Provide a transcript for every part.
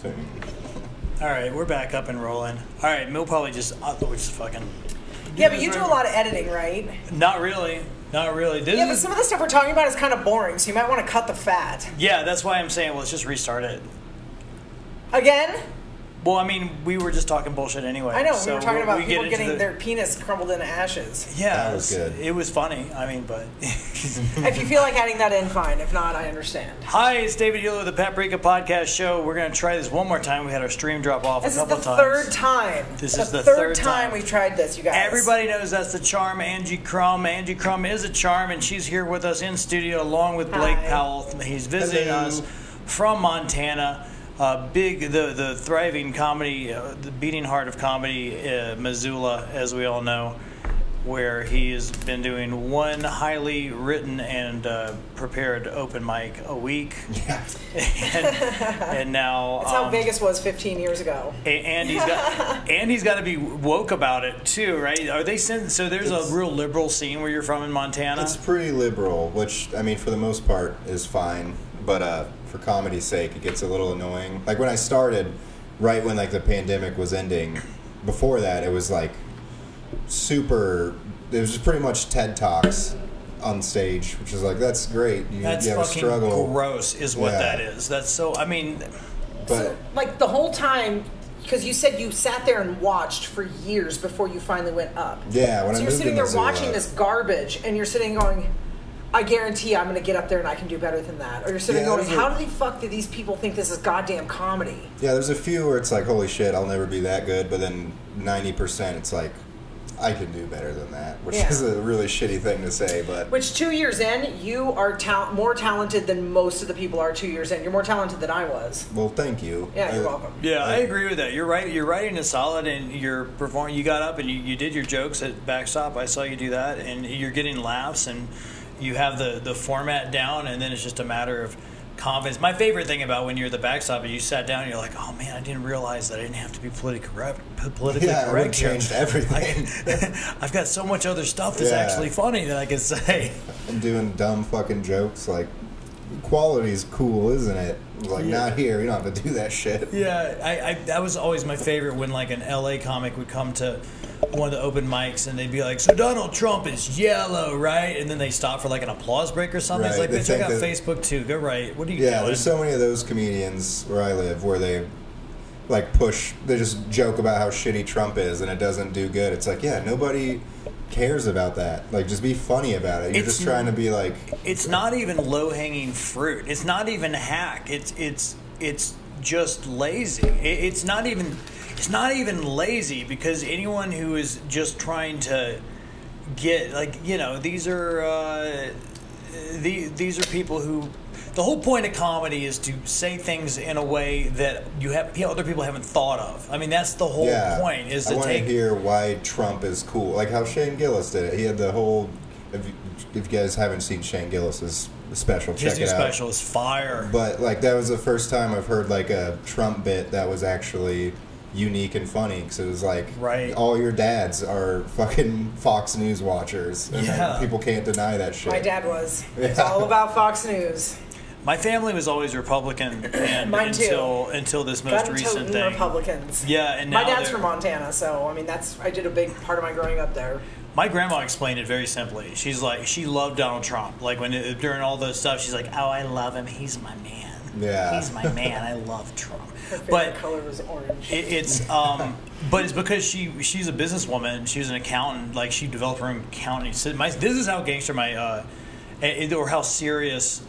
thing. All right, we're back up and rolling. All right, we'll probably just uh, we're just fucking. Yeah, but you do a lot of editing, right? Not really, not really. This Yeah, but is, some of the stuff we're talking about is kind of boring, so you might want to cut the fat. yeah, that's why I'm saying well, let's just restart it. Again? Well, I mean, we were just talking bullshit anyway. I know, so we were talking about we get people into getting the- their penis crumbled into ashes. Yeah, That it was was good. It was funny. I mean, but. if you feel like adding that in, fine. If not, I understand. Hi, it's David Euler with the Paprika Podcast Show. We're going to try this one more time. We had our stream drop off This a is the couple times. third time. This is the third time. we've tried this, you guys. Everybody knows that's the charm, Angie Krum. Angie Krum is a charm, and she's here with us in studio along with Blake Hi. Powell. He's visiting Hello. us from Montana. Uh, big, the the thriving comedy, uh, the beating heart of comedy, uh, Missoula, as we all know, where he has been doing one highly written and uh, prepared open mic a week, Yeah. and, and now That's how um, Vegas was 15 years ago. a- and he's got and he's got to be woke about it too, right? Are they sen- so? There's It's- a real liberal scene where you're from in Montana. It's pretty liberal, which I mean, for the most part, is fine. But uh, for comedy's sake, it gets a little annoying. Like when I started, right when like the pandemic was ending. Before that, it was like super. It was pretty much TED talks on stage, which is like that's great. You, That's you have a fucking struggle, gross, is what Yeah. that is. That's so. I mean, but Like the whole time, because you said you sat there and watched for years before you finally went up. yeah, when so I you're moved sitting to there Missoula, watching this garbage, and you're sitting going, I guarantee I'm going to get up there and I can do better than that. Or you're sitting Yeah, going, there's a- how the fuck do these people think this is goddamn comedy? Yeah, there's a few where it's like, holy shit, I'll never be that good. But then 90%, it's like, I can do better than that, which Yeah. is a really shitty thing to say. But Which two years in, you are ta- more talented than most of the people are two years in. You're more talented than I was. well, thank you. Yeah, you're Uh, welcome. yeah, I I- agree with that. You're right. You're writing is solid, and you're performing. You got up and you, you did your jokes at backstop. I saw you do that, and you're getting laughs, and you have the the format down, and then it's just a matter of confidence. My favorite thing about when you're the backstop is you sat down and you're like, oh man, I didn't realize that I didn't have to be politically correct. Politically Yeah, correct. changed everything. I've got so much other stuff that's Yeah. actually funny that I can say. I'm doing dumb fucking jokes. Like, quality's cool, isn't it? Like, Yeah. not here. You don't have to do that shit. Yeah, I, I that was always my favorite when like an LA comic would come to one of the open mics and they'd be like, "So Donald Trump is yellow, right?" And then they stop for like an applause break or something. It's like, they bitch, I think got that- Facebook too. Go right. What are you Yeah, doing? there's so many of those comedians where I live where they like push. They just joke about how shitty Trump is, and it doesn't do good. It's like, yeah, nobody cares about that. Like, just be funny about it. You're It's just trying to be like, it's not even low hanging fruit. It's not even hack. It's it's it's just lazy. It, it's not even it's not even lazy because anyone who is just trying to get like you know these are uh, the, these are people who the whole point of comedy is to say things in a way that you have other people haven't thought of. I mean that's the whole yeah. point is I to want take to hear why Trump is cool, like how Shane Gillis did it. He had the whole. If you, if you guys haven't seen Shane Gillis's special, his check new it out. special is fire. But like that was the first time I've heard like a Trump bit that was actually unique and funny because it was like Right. all your dads are fucking Fox News watchers and Yeah. people can't deny that shit. My dad was. It's all about Fox News. My family was always Republican and Mine too. until until this most Gun recent toting thing. Republicans. Yeah, and My now dad's they're- from Montana, so I mean that's I did a big part of my growing up there. My grandma explained it very simply. She's like, she loved Donald Trump. Like when it, during all those stuff, she's like, "Oh, I love him. He's my man. Yeah. he's my man. I love Trump." Her favorite But color was orange. it, it's um, but it's because she she's a businesswoman. She was an accountant. Like she developed her own accounting. So my this is how gangster my uh, eh, or how serious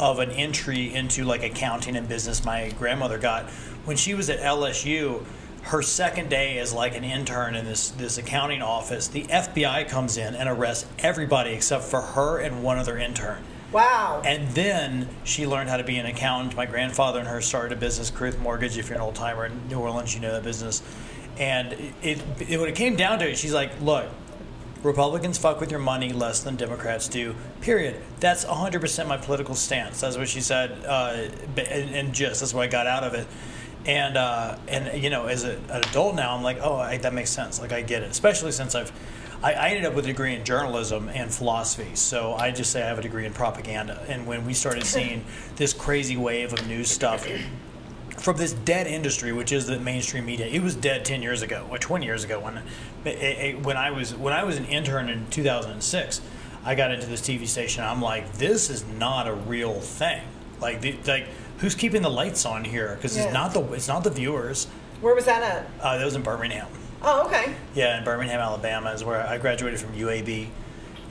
of an entry into like accounting and business my grandmother got when she was at LSU. Her second day as like an intern in this this accounting office, the FBI comes in and arrests everybody except for her and one other intern. wow. And then she learned how to be an accountant. My grandfather and her started a business, Cruth Mortgage. If you're an old timer in New Orleans, you know that business. And it, it when it came down to it, she's like, "Look, Republicans fuck with your money less than Democrats do. Period. That's 100% my political stance. That's what she said, uh, and, and just that's what I got out of it. And uh, and you know, as a, an adult now, I'm like, oh, I, that makes sense. Like I get it, especially since I've. I, I ended up with a degree in journalism and philosophy, so I just say I have a degree in propaganda. And when we started seeing this crazy wave of news stuff from this dead industry, which is the mainstream media. It was dead ten years ago, or twenty years ago when it, it, when I was when I was an intern in two thousand and six. I got into this TV station. I'm like, this is not a real thing. Like, the, like who's keeping the lights on here? Because Yeah. it's not the it's not the viewers. Where was that at? Uh, that was in Birmingham. Oh, okay. Yeah, in Birmingham, Alabama is where I graduated from UAB,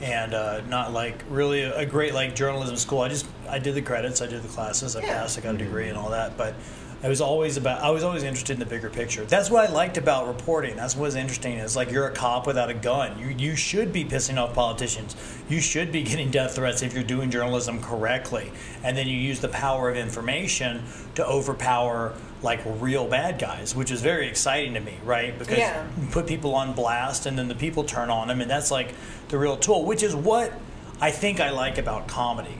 and uh, not like really a, a great like journalism school. I just I did the credits, I did the classes, I Yeah. passed, I got a degree and all that. But I was always about I was always interested in the bigger picture. That's what I liked about reporting. That's what's interesting. Is like you're a cop without a gun. You you should be pissing off politicians. You should be getting death threats if you're doing journalism correctly, and then you use the power of information to overpower like real bad guys, which is very exciting to me, right? Because Yeah. you put people on blast and then the people turn on them and that's like the real tool which is what i think i like about comedy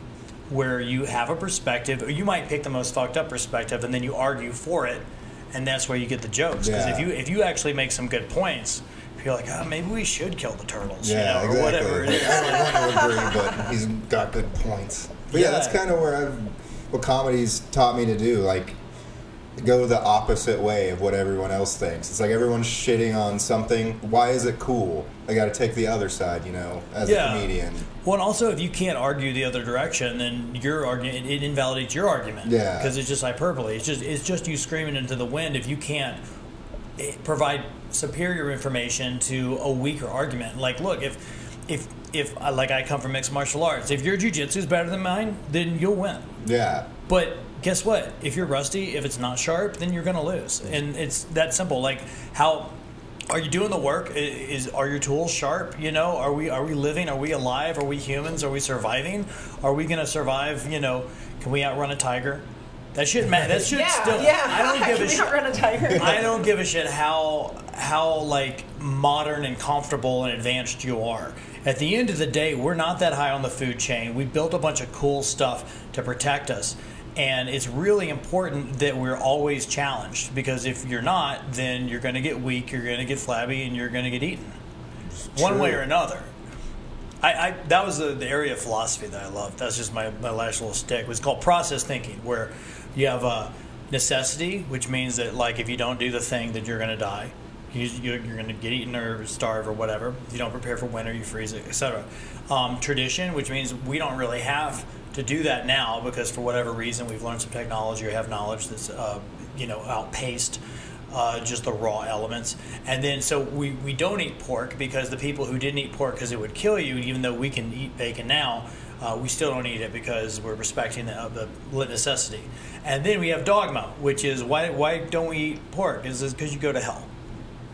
where you have a perspective or you might pick the most fucked up perspective and then you argue for it and that's where you get the jokes because if you if you actually make some good points you're like oh maybe we should kill the turtles Yeah, you know, or whatever it is I don't want to agree, but he's got good points. But yeah, that's kind of where I've what comedy's taught me to do. Like go the opposite way of what everyone else thinks. It's like everyone's shitting on something. Why is it cool? I got to take the other side, you know, as Yeah. a comedian. Well, and also, if you can't argue the other direction, then your argument it invalidates your argument. Yeah. because it's just hyperbole. It's just it's just you screaming into the wind if you can't eh, provide superior information to a weaker argument. Like, look, if if if uh, like I come from mixed martial arts, if your jujitsu is better than mine, then you'll win. Yeah. But guess what? If you're rusty, if it's not sharp, then you're going to lose. And it's that simple. Like how are you doing the work? Is are your tools sharp? You know, are we are we living? Are we alive? Are we humans? Are we surviving? Are we going to survive? You know, can we outrun a tiger? That shit, man. That shit Yeah, still. yeah. I don't give a shit. outrun a tiger? I don't give a shit how how like modern and comfortable and advanced you are. At the end of the day, we're not that high on the food chain. We built a bunch of cool stuff to protect us. And it's really important that we're always challenged because if you're not, then you're going to get weak, you're going to get flabby, and you're going to get eaten. One way or another. I, I that was the, the area of philosophy that I loved. That's just my, my last little stick. It was called process thinking, where you have a necessity, which means that like if you don't do the thing, then you're going to die. You, you're, you're going to get eaten or starve or whatever. If you don't prepare for winter, you freeze it, etc. Um, tradition, which means we don't really have to do that now because for whatever reason we've learned some technology or have knowledge that's uh, you know outpaced uh, just the raw elements. And then so we, we don't eat pork because the people who didn't eat pork because it would kill you, even though we can eat bacon now, uh, we still don't eat it because we're respecting the, uh, the necessity. And then we have dogma, which is why, why don't we eat pork? Is because you go to hell.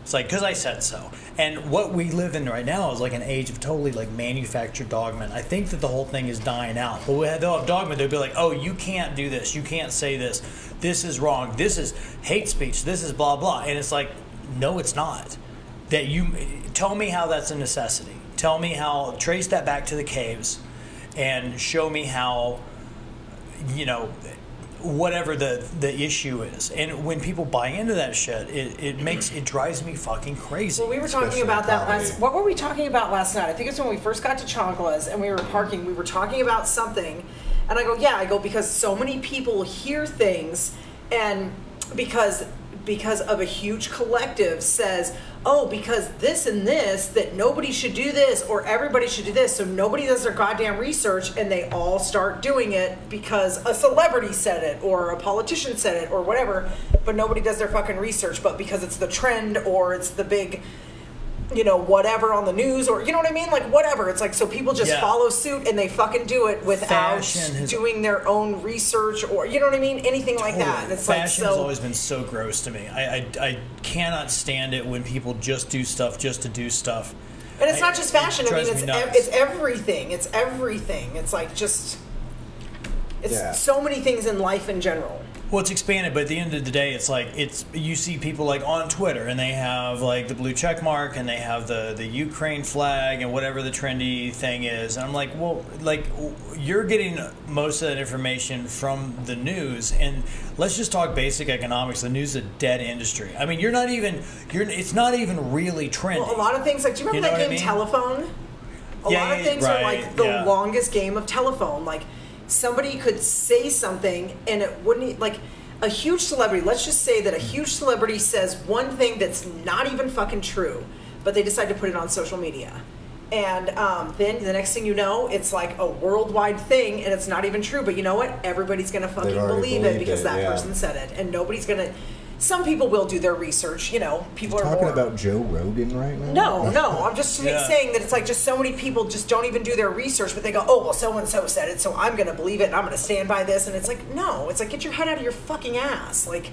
It's like because I said so. And what we live in right now is like an age of totally like manufactured dogma. I think that the whole thing is dying out. But they'll have dogma. They'll be like, "Oh, you can't do this. You can't say this. This is wrong. This is hate speech. This is blah blah." And it's like, no, it's not. That you tell me how that's a necessity. Tell me how. Trace that back to the caves, and show me how. You know, whatever the the issue is. And when people buy into that shit, it, it makes it drives me fucking crazy. Well, we were talking Especially about that comedy. last. What were we talking about last night? I think it's when we first got to Choncla's and we were parking. We were talking about something, and I go, "Yeah." I go because so many people hear things, and because because of a huge collective says, "Oh, because this and this that nobody should do this or everybody should do this," so nobody does their goddamn research, and they all start doing it because a celebrity said it or a politician said it or whatever, but nobody does their fucking research. But because it's the trend or it's the big you know, whatever on the news or you know what I mean? Like whatever. It's like so people just Yeah. follow suit and they fucking do it without doing their own research or you know what I mean? Anything like that. And it's Fashion like has always been so gross to me. I, I, I cannot stand it when people just do stuff just to do stuff. and it's I- not just fashion. it I mean it's me ev- it's everything. It's everything. It's like just it's Yeah. so many things in life in general. Well, it's expanded, but at the end of the day, it's like it's you see people like on Twitter, and they have like the blue check mark, and they have the the Ukraine flag, and whatever the trendy thing is. And I'm like, well, like you're getting most of that information from the news, and let's just talk basic economics. The news is a dead industry. I mean, you're not even you're it's not even really trendy. Well, a lot of things like do you remember You that what I game mean? Telephone? A Yeah, lot of things are like the yeah. longest game of telephone. Like somebody could say something and it wouldn't like a huge celebrity, let's just say that a huge celebrity says one thing that's not even fucking true, but they decide to put it on social media. And um, then the next thing you know, it's like a worldwide thing, and it's not even true. But you know what? Everybody's gonna fucking believe it because it, that yeah. person said it, and nobody's gonna. Some people will do their research. You know, people are Talking more. about Joe Rogan right now? No, no. I'm just Yeah. saying that it's like just so many people just don't even do their research, but they go, "Oh, well, so and so said it, so I'm going to believe it, and I'm going to stand by this." And it's like, no, it's like get your head out of your fucking ass. Like,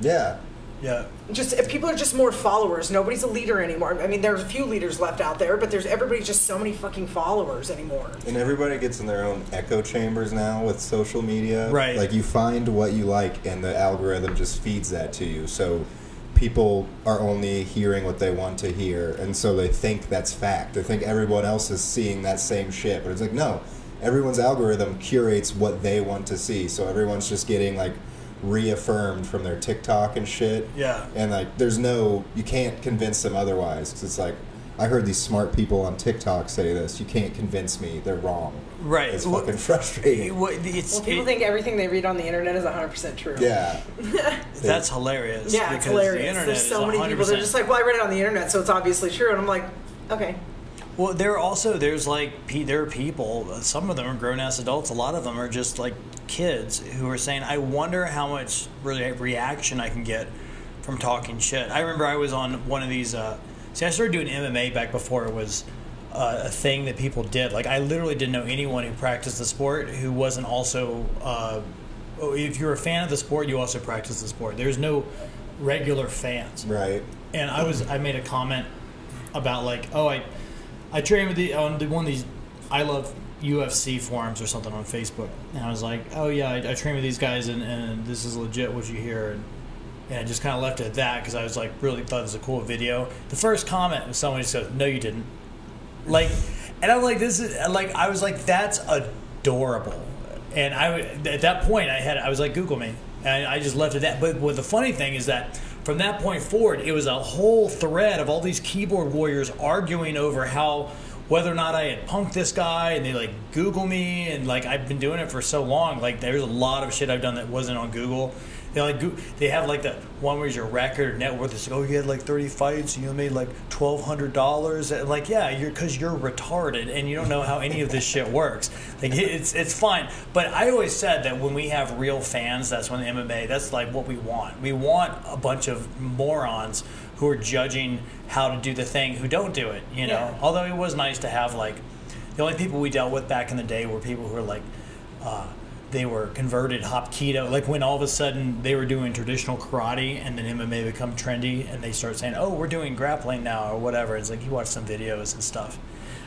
Yeah. Yeah. just if people are just more followers. Nobody's a leader anymore. I mean, there's a few leaders left out there, but there's everybody's just so many fucking followers anymore. And everybody gets in their own echo chambers now with social media. Right. Like you find what you like, and the algorithm just feeds that to you. So people are only hearing what they want to hear, and so they think that's fact. They think everyone else is seeing that same shit, but it's like no. Everyone's algorithm curates what they want to see, so everyone's just getting like reaffirmed from their TikTok and shit. Yeah. And like, there's no, you can't convince them otherwise because it's like, I heard these smart people on TikTok say this. You can't convince me. They're wrong. Right. It's Well, fucking frustrating. What- It's, Well, people it- think everything they read on the internet is 100% true. Yeah. that's hilarious. Yeah, because it's The hilarious. internet There's is so many people. They're just like, well, I read it on the internet, so it's obviously true. And I'm like, okay. Well, there are also there's like pe- there are people. Some of them are grown ass adults. A lot of them are just like kids who are saying, "I wonder how much re- reaction I can get from talking shit." I remember I was on one of these. Uh, see, I started doing MMA back before it was uh, a thing that people did. Like I literally didn't know anyone who practiced the sport who wasn't also. Uh, oh, if you're a fan of the sport, you also practice the sport. There's no regular fans Right. and I was I made a comment about like oh I I train with the on the one of these I love UFC forums or something on Facebook and I was like oh yeah I, I train with these guys and, and this is legit what you hear and, and I just kind of left it at that because I was like really thought it was a cool video. The first comment was someone just goes no you didn't. Like and I'm like this is like I was like that's adorable. And I at that point I had I was like Google me and I just left it at that. But what the funny thing is that from that point forward it was a whole thread of all these keyboard warriors arguing over how whether or not I had punked this guy and they like Google me and like I've been doing it for so long like there's a lot of shit I've done that wasn't on Google they like they have like the one where's your record or net worth. It's like, oh, you had like thirty fights, and you made like twelve hundred dollars. Like, yeah, you're because you're retarded and you don't know how any of this shit works. Like, it's it's fine. But I always said that when we have real fans, that's when the MMA. That's like what we want. We want a bunch of morons who are judging how to do the thing who don't do it. You know. Yeah. Although it was nice to have like the only people we dealt with back in the day were people who were like. Uh, they were converted hapkido like when all of a sudden they were doing traditional karate and then mma become trendy and they start saying oh we're doing grappling now or whatever it's like you watch some videos and stuff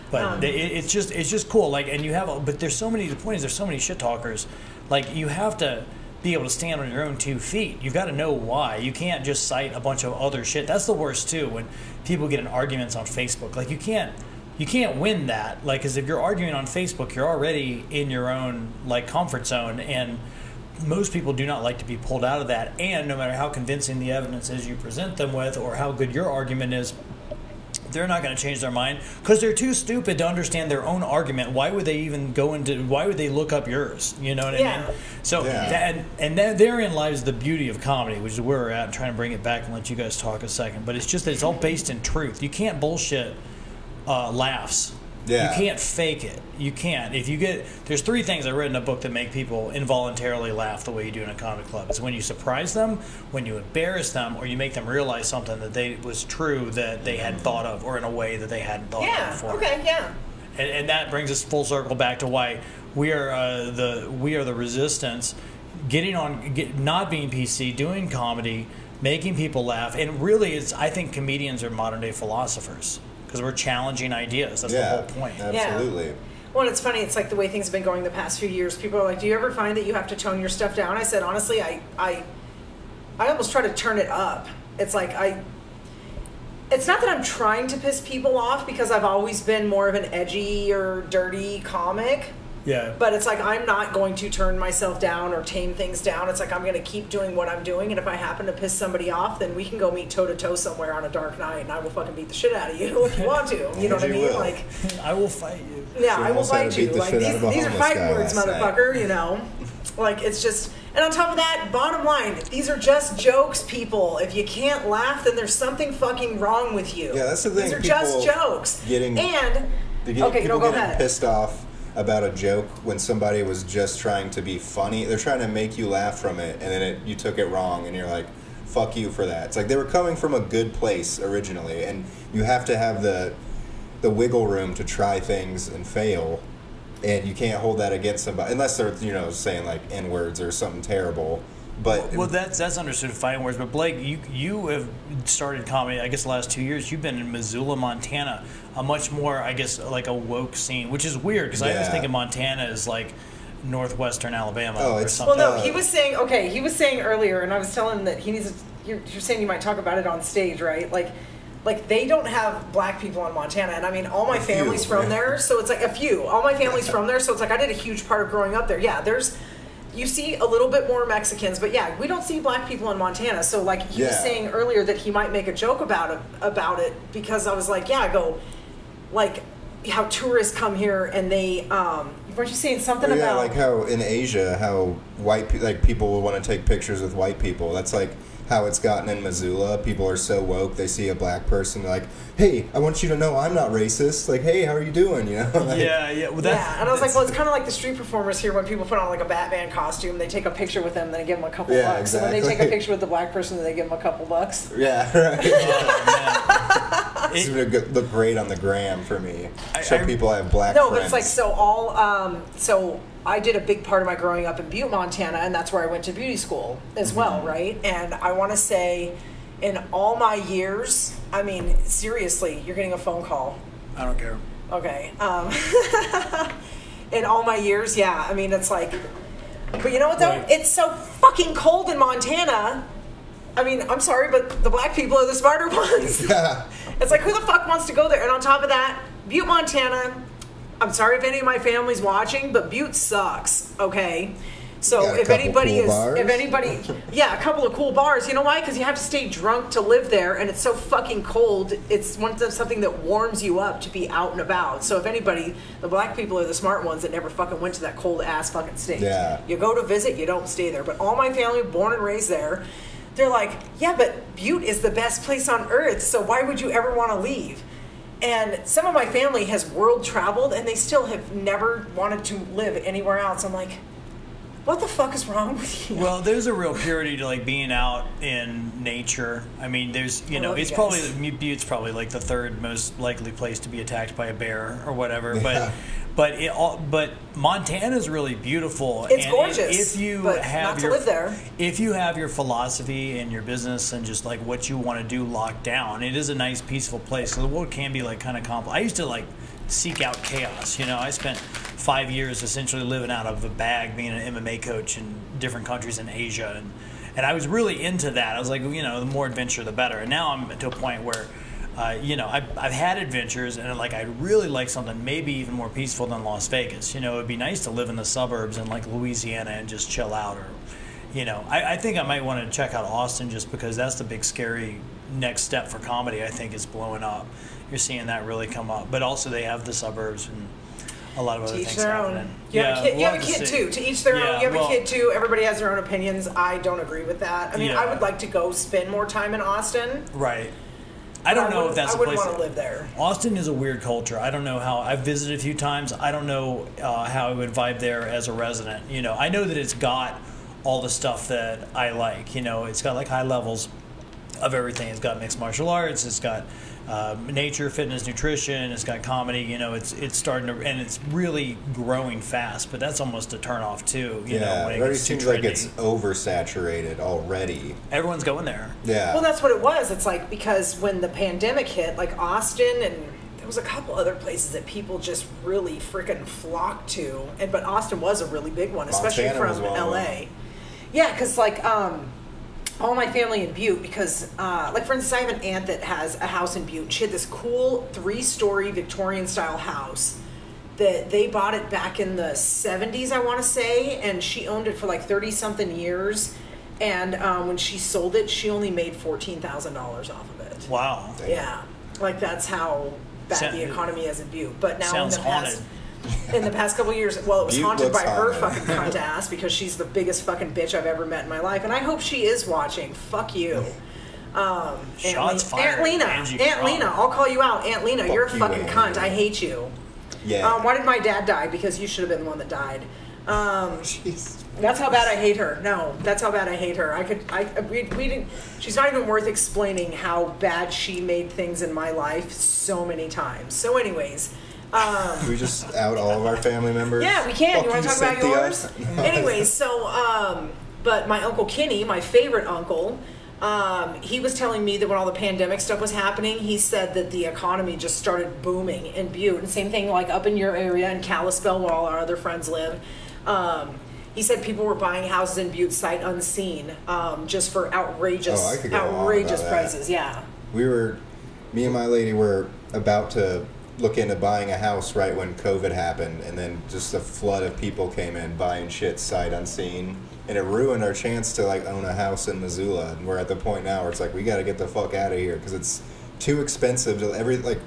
but Um. they, it, it's just it's just cool like and you have a, but there's so many the point is there's so many shit talkers like you have to be able to stand on your own two feet. You've got to know why. You can't just cite a bunch of other shit. That's the worst too when people get in arguments on facebook. Like you can't you can't win that. Like because if you're arguing on facebook you're already in your own like comfort zone and most people do not like to be pulled out of that. And no matter how convincing the evidence is you present them with or how good your argument is they're not going to change their mind because they're too stupid to understand their own argument. Why would they even go into? Why would they look up yours? You know what I Yeah. mean? So Yeah. that, and and that, therein lies the beauty of comedy, which is where we're at. I'm trying to bring it back and let you guys talk a second, but it's just that it's all based in truth. You can't bullshit uh, laughs. Yeah. You can't fake it. You can't. If you get there's three things I read in a book that make people involuntarily laugh the way you do in a comedy club. It's when you surprise them, when you embarrass them, or you make them realize something that they was true that they hadn't thought of, or in a way that they hadn't thought of before. Okay. Yeah. And, and that brings us full circle back to why we are uh, the we are the resistance, getting on, get, not being PC, doing comedy, making people laugh, and really, it's I think comedians are modern day philosophers because we're challenging ideas. That's yeah. the whole point. Absolutely. Well, it's funny. It's like the way things have been going the past few years. People are like, "Do you ever find that you have to tone your stuff down?" I said, honestly, I, I, I almost try to turn it up. It's like I. It's not that I'm trying to piss people off because I've always been more of an edgy or dirty comic. Yeah. But it's like I'm not going to turn myself down or tame things down. It's like I'm going to keep doing what I'm doing, and if I happen to piss somebody off, then we can go meet toe to toe somewhere on a dark night, and I will fucking beat the shit out of you if you want to. You know what I mean? will. Like, I will fight you. yeah, She I will almost had to fight you. the Like these, out of a these are homeless fight words, last night. motherfucker. You know, like it's just, And on top of that, bottom line, these are just jokes, people. If you can't laugh, then there's something fucking wrong with you. Yeah, that's the thing, These are just jokes. getting- and They get, okay, people no, go getting ahead. pissed off about a joke when somebody was just trying to be funny. They're trying to make you laugh from it, and then it, you took it wrong, and you're like, "Fuck you for that." It's like they were coming from a good place originally, and you have to have the the wiggle room to try things and fail, and you can't hold that against somebody unless they're you know saying like n words or something terrible. But Well, that's that's understood fighting words. But Blake, you you have started comedy. I guess the last two years. You've been in Missoula, Montana, a much more I guess like a woke scene, which is weird because I always think of Montana as like northwestern Alabama Oh, or it's- something. Well, no, he was saying okay. He was saying earlier, and I was telling him that he needs. To, you're, you're saying you might talk about it on stage, right? Like, like they don't have black people in Montana, and I mean, all my A few, family's from yeah. there, so it's like a few. All my family's from there, so it's like I did a huge part of growing up there. Yeah, there's. You see a little bit more Mexicans, but yeah, we don't see black people in Montana. So like he was saying earlier that he might make a joke about it about it because I was like, yeah, I go, like how tourists come here and they um weren't you saying something Or yeah, about like how in Asia, how white pe- like people will want to take pictures with white people. That's like how it's gotten in Missoula. People are so woke. They see a black person, they're like, "Hey, I want you to know I'm not racist." Like, "Hey, how are you doing?" You know? Like, yeah, yeah. Well, that, yeah, and I was like, well, it's kind of like the street performers here when people put on like a Batman costume, they take a picture with them, then they give them a couple Yeah, bucks. And when they take a picture with the black person, then they give them a couple bucks. Yeah, right. oh, This man. would go- look great on the gram for me. I- Show I- people I have black No, but it's like so all. Um, so I did a big part of my growing up in Butte, Montana, and that's where I went to beauty school as well, right? And I want to say, in all my years, I mean, seriously, you're getting a phone call. I don't care. Okay. Um, in all my years, yeah. I mean, it's like, but you know what though? Right. It's so fucking cold in Montana. I mean, I'm sorry, but the black people are the smarter ones. Yeah. it's like, who the fuck wants to go there? And on top of that, Butte, Montana. I'm sorry if any of my family's watching, but Butte sucks. Okay. So if anybody cool is, bars? if anybody, yeah, a couple of cool bars. You know why? Because you have to stay drunk to live there, and it's so fucking cold. It's one of something that warms you up to be out and about. So if anybody, the black people are the smart ones that never fucking went to that cold ass fucking state. Yeah. You go to visit, you don't stay there. But all my family, born and raised there, they're like, yeah, but Butte is the best place on earth. So why would you ever want to leave? And some of my family has world traveled, and they still have never wanted to live anywhere else. I'm like, what the fuck is wrong with you? Well, there's a real purity to like being out in nature. I mean, there's you I know, love you it's probably. Butte's probably like the third most likely place to be attacked by a bear or whatever. Yeah. But but it all but Montana's really beautiful. It's and gorgeous, If you have your live there. if you have your philosophy and your business and just like what you want to do locked down, it is a nice peaceful place. So the world can be like kind of complex. I used to like seek out chaos. You know, I spent five years essentially living out of a bag, being an MMA coach in different countries in Asia, and and I was really into that. I was like, you know, the more adventure, the better. And now I'm to a point where. Uh, you know, I've, I've had adventures, and like I really like something maybe even more peaceful than Las Vegas. You know, it'd be nice to live in the suburbs in like Louisiana and just chill out, or you know, I, I think I might want to check out Austin just because that's the big scary next step for comedy. I think is blowing up. You're seeing that really come up, but also they have the suburbs and a lot of other To each things their own. happening. You have a kid, you have a kid see. too. To each their Yeah, own. You have well, a kid too. Everybody has their own opinions. I don't agree with that. I mean, I would like to go spend more time in Austin. Right. I don't but know if that's I a wouldn't place. want to live there. Austin is a weird culture. I don't know how. I've visited a few times. I don't know uh, how I would vibe there as a resident. You know, I know that it's got all the stuff that I like. You know, it's got like high levels of everything. It's got mixed martial arts. It's got um, nature, fitness, nutrition. It's got comedy. You know, it's it's starting to and it's really growing fast. But that's almost a turnoff too. You know, yeah, when it it already gets too seems like it's oversaturated already. everyone's going there. Yeah. Well, that's what it was. It's like because when the pandemic hit, like Austin and there was a couple other places that people just really freaking flocked to, and but Austin was a really big one, especially Montana from LA. them. Yeah, because like um, all my family in Butte, because uh, like for instance, I have an aunt that has a house in Butte. She had this cool three-story Victorian style house. That they bought it back in the 70s, I want to say, and she owned it for like 30 something years. And um, when she sold it, she only made $14,000 off of it. Wow. Yeah, like that's how bad Sa- the economy is in Butte. But now Sounds in the past, haunted. In the past couple of years. Well, it was Butte haunted by looks her fucking cunt ass because she's the biggest fucking bitch I've ever met in my life, and I hope she is watching. Fuck you. Um, Aunt, Shots Le- fired, Aunt Lena, Angie Aunt Strong. Lena, I'll call you out, Aunt Lena. Fuck you're a you, fucking Aunt cunt. Lena. I hate you. Yeah. Um, why did my dad die? Because you should have been the one that died. Um, Jeez. that's how bad I hate her. No, that's how bad I hate her. I could, I, we, we didn't. She's not even worth explaining how bad she made things in my life so many times. So, anyways, um, we just out all of our family members? yeah, we can. Fuck you want to talk about Cynthia. yours? Anyways, so, um, but my uncle Kenny, my favorite uncle, um, he was telling me that when all the pandemic stuff was happening, he said that the economy just started booming in Butte. And same thing like up in your area in Kalispell, where all our other friends live. Um, he said people were buying houses in Butte sight unseen, um, just for outrageous, Oh, I could go on about outrageous prices. Yeah. we were me and my lady were about to look into buying a house right when covid happened and then just a flood of people came in buying shit sight unseen and it ruined our chance to like own a house in missoula and we're at the point now where it's like we got to get the fuck out of here because it's too expensive to every like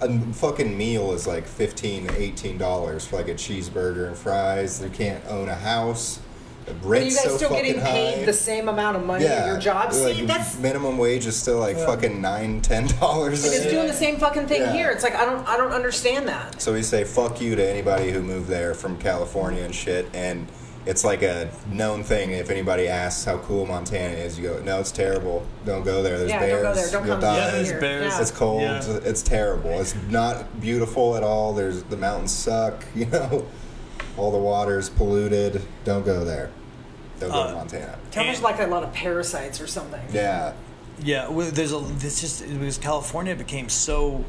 a fucking meal is like 15 18 dollars for like a cheeseburger and fries. You can't own a house the Are you guys so still fucking getting paid high. the same amount of money at your job? like, See, that's minimum wage is still like fucking nine, ten dollars. It's doing the same fucking thing Yeah. here. It's like I don't I don't understand that. So we say fuck you to anybody who moved there from California and shit, and it's like a known thing. If anybody asks how cool Montana is, you go, no, it's terrible. Don't go there. There's Yeah, bears. don't go there. Don't You'll come die. Yeah, there's bears. Yeah. It's cold. Yeah. It's terrible. It's not beautiful at all. There's the mountains suck. You know, all the water's polluted. Don't go there. Don't go Uh, to Montana. Tell there's like a lot of parasites or something. Yeah. Yeah, well, there's a. This just it was California became so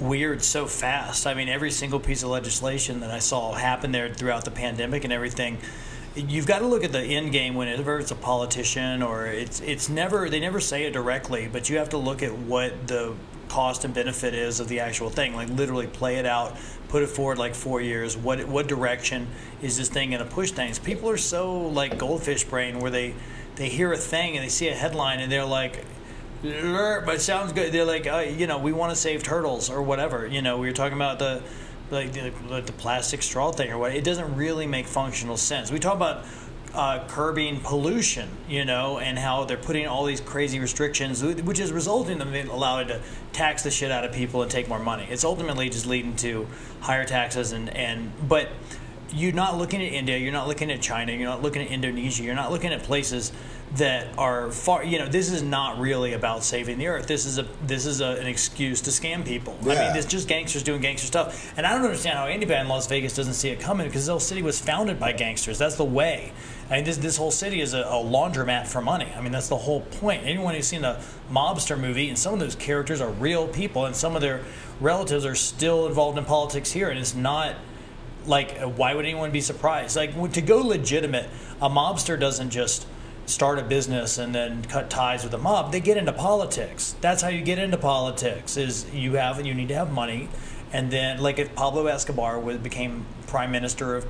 weird so fast. I mean, every single piece of legislation that I saw happen there throughout the pandemic and everything. You've got to look at the end game whenever it's a politician or it's it's never they never say it directly, but you have to look at what the cost and benefit is of the actual thing. Like literally play it out, put it forward like four years. What what direction is this thing going to push things? People are so like goldfish brain where they they hear a thing and they see a headline and they're like but it sounds good. They're like, uh, you know, we want to save turtles or whatever. You know, we were talking about the like the, like the plastic straw thing or what. It doesn't really make functional sense. We talk about uh, curbing pollution, you know, and how they're putting all these crazy restrictions, which is resulting in them being allowed to tax the shit out of people and take more money. It's ultimately just leading to higher taxes and and but you're not looking at India, you're not looking at China, you're not looking at Indonesia, you're not looking at places that are far. You know, this is not really about saving the earth. This is a this is a, an excuse to scam people. I mean, it's just gangsters doing gangster stuff, and I don't understand how anybody in Las Vegas doesn't see it coming because this whole city was founded by gangsters. That's the way. I mean, this this whole city is a, a laundromat for money. I mean, that's the whole point. Anyone who's seen a mobster movie, and some of those characters are real people, and some of their relatives are still involved in politics here, and it's not like uh, why would anyone be surprised like to go legitimate a mobster doesn't just start a business and then cut ties with the mob they get into politics that's how you get into politics is you have and you need to have money and then like if pablo escobar became prime minister of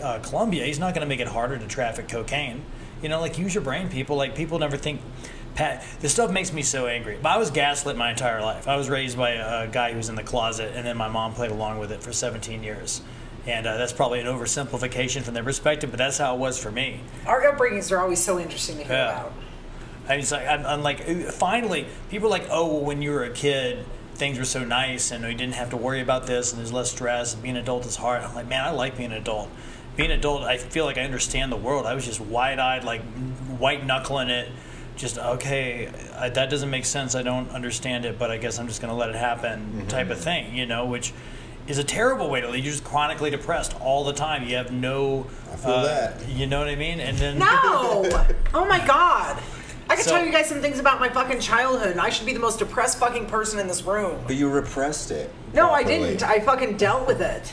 uh, colombia he's not going to make it harder to traffic cocaine you know like use your brain people like people never think Pat, this stuff makes me so angry. But I was gaslit my entire life. I was raised by a, guy who was in the closet, and then my mom played along with it for 17 years. And uh, that's probably an oversimplification from their perspective, but that's how it was for me. Our upbringings are always so interesting to hear Yeah. about. I mean, like, I'm, I'm like, uh, finally, people are like, oh, well, when you were a kid, things were so nice, and we didn't have to worry about this, and there's less stress, and being an adult is hard. I'm like, man, I like being an adult. Being an adult, I feel like I understand the world. I was just wide eyed, like white knuckling it. Just okay, I, that doesn't make sense. I don't understand it, but I guess I'm just going to let it happen, type of thing, you know, which is a terrible way to live. You're just chronically depressed all the time. You have no, I feel uh, that. you know what I mean? And then No! oh my god. I could So- tell you guys some things about my fucking childhood, I should be the most depressed fucking person in this room. But you repressed it. No, I didn't. I fucking dealt with it.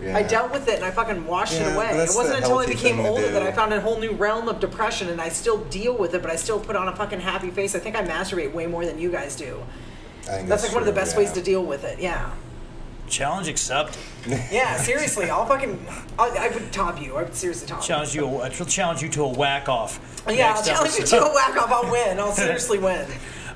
I dealt with it and I fucking washed Yeah, it away. It wasn't until I became older that. I found a whole new realm of depression and I still deal with it, but I still put on a fucking happy face. I think I masturbate way more than you guys do. I think That's like one of the best yeah. ways to deal with it. Yeah. challenge accepted. Yeah, seriously, I'll fucking, I'll, I would top you. I would seriously top challenge you. I will challenge you to a whack off. Yeah, I'll next challenge you to a whack off. I'll win. I'll seriously win.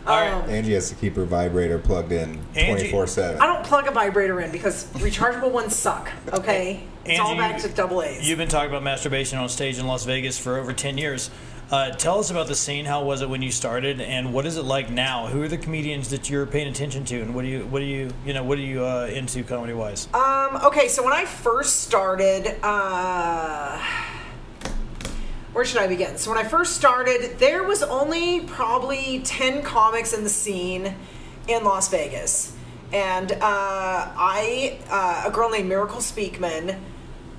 All right. Angie has to keep her vibrator plugged in Angie- 24 7. I don't plug a vibrator in because rechargeable ones suck. Okay, it's all Angie, back to double A's. You've been talking about masturbation on stage in Las Vegas for over 10 years. Uh, tell us about the scene. How was it when you started, and what is it like now? Who are the comedians that you're paying attention to, and what do you, what do you, you know, what are you uh, into comedy wise? Um, okay, so when I first started, uh, where should I begin? So when I first started, there was only probably 10 comics in the scene in Las Vegas. And uh, I, uh, a girl named Miracle Speakman,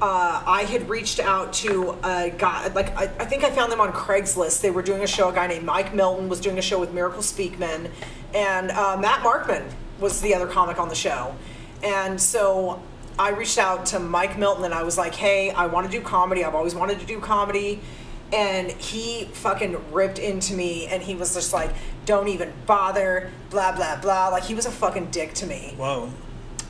uh, I had reached out to a guy, like, I, I think I found them on Craigslist. They were doing a show, a guy named Mike Milton was doing a show with Miracle Speakman, and uh, Matt Markman was the other comic on the show. And so I reached out to Mike Milton and I was like, hey, I want to do comedy. I've always wanted to do comedy. And he fucking ripped into me and he was just like, don't even bother, blah, blah, blah. Like, he was a fucking dick to me. Whoa.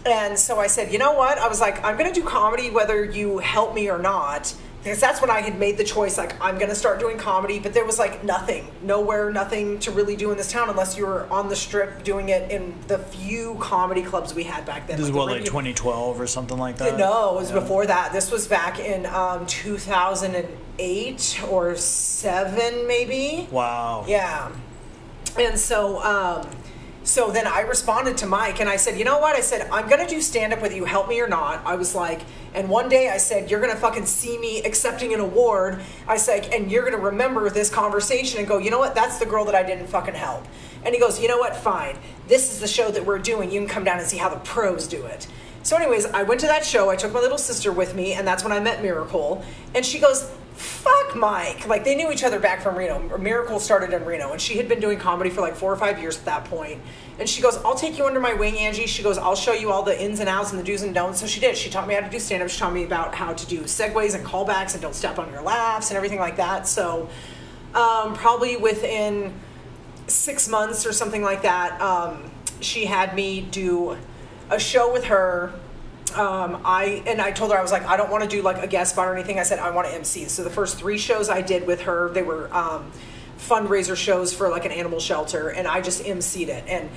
And so I said, you know what? I was like, I'm going to do comedy whether you help me or not. Because that's when I had made the choice, like, I'm going to start doing comedy. But there was like nothing, nowhere, nothing to really do in this town unless you were on the strip doing it in the few comedy clubs we had back then. This is the what, like 2012 or something like that? no, it was Yeah. before that. This was back in um, 2008 or 7, maybe. Wow. Yeah. And so, um, so then I responded to Mike and I said, you know what? I said, I'm going to do stand up whether you help me or not. I was like, and one day I said, you're going to fucking see me accepting an award. I said, and you're going to remember this conversation and go, you know what? That's the girl that I didn't fucking help. And he goes, you know what? Fine. This is the show that we're doing. You can come down and see how the pros do it. So, anyways, I went to that show. I took my little sister with me, and that's when I met Miracle. And she goes, fuck Mike. Like, they knew each other back from Reno. Miracle started in Reno, and she had been doing comedy for like four or five years at that point. And she goes, I'll take you under my wing, Angie. She goes, I'll show you all the ins and outs and the do's and don'ts. So she did. She taught me how to do stand up. She taught me about how to do segues and callbacks and don't step on your laughs and everything like that. So, um, probably within six months or something like that, um, she had me do a show with her. Um, I and I told her I was like I don't want to do like a guest spot or anything. I said I want to MC. So the first three shows I did with her, they were um, fundraiser shows for like an animal shelter, and I just MC'd it. And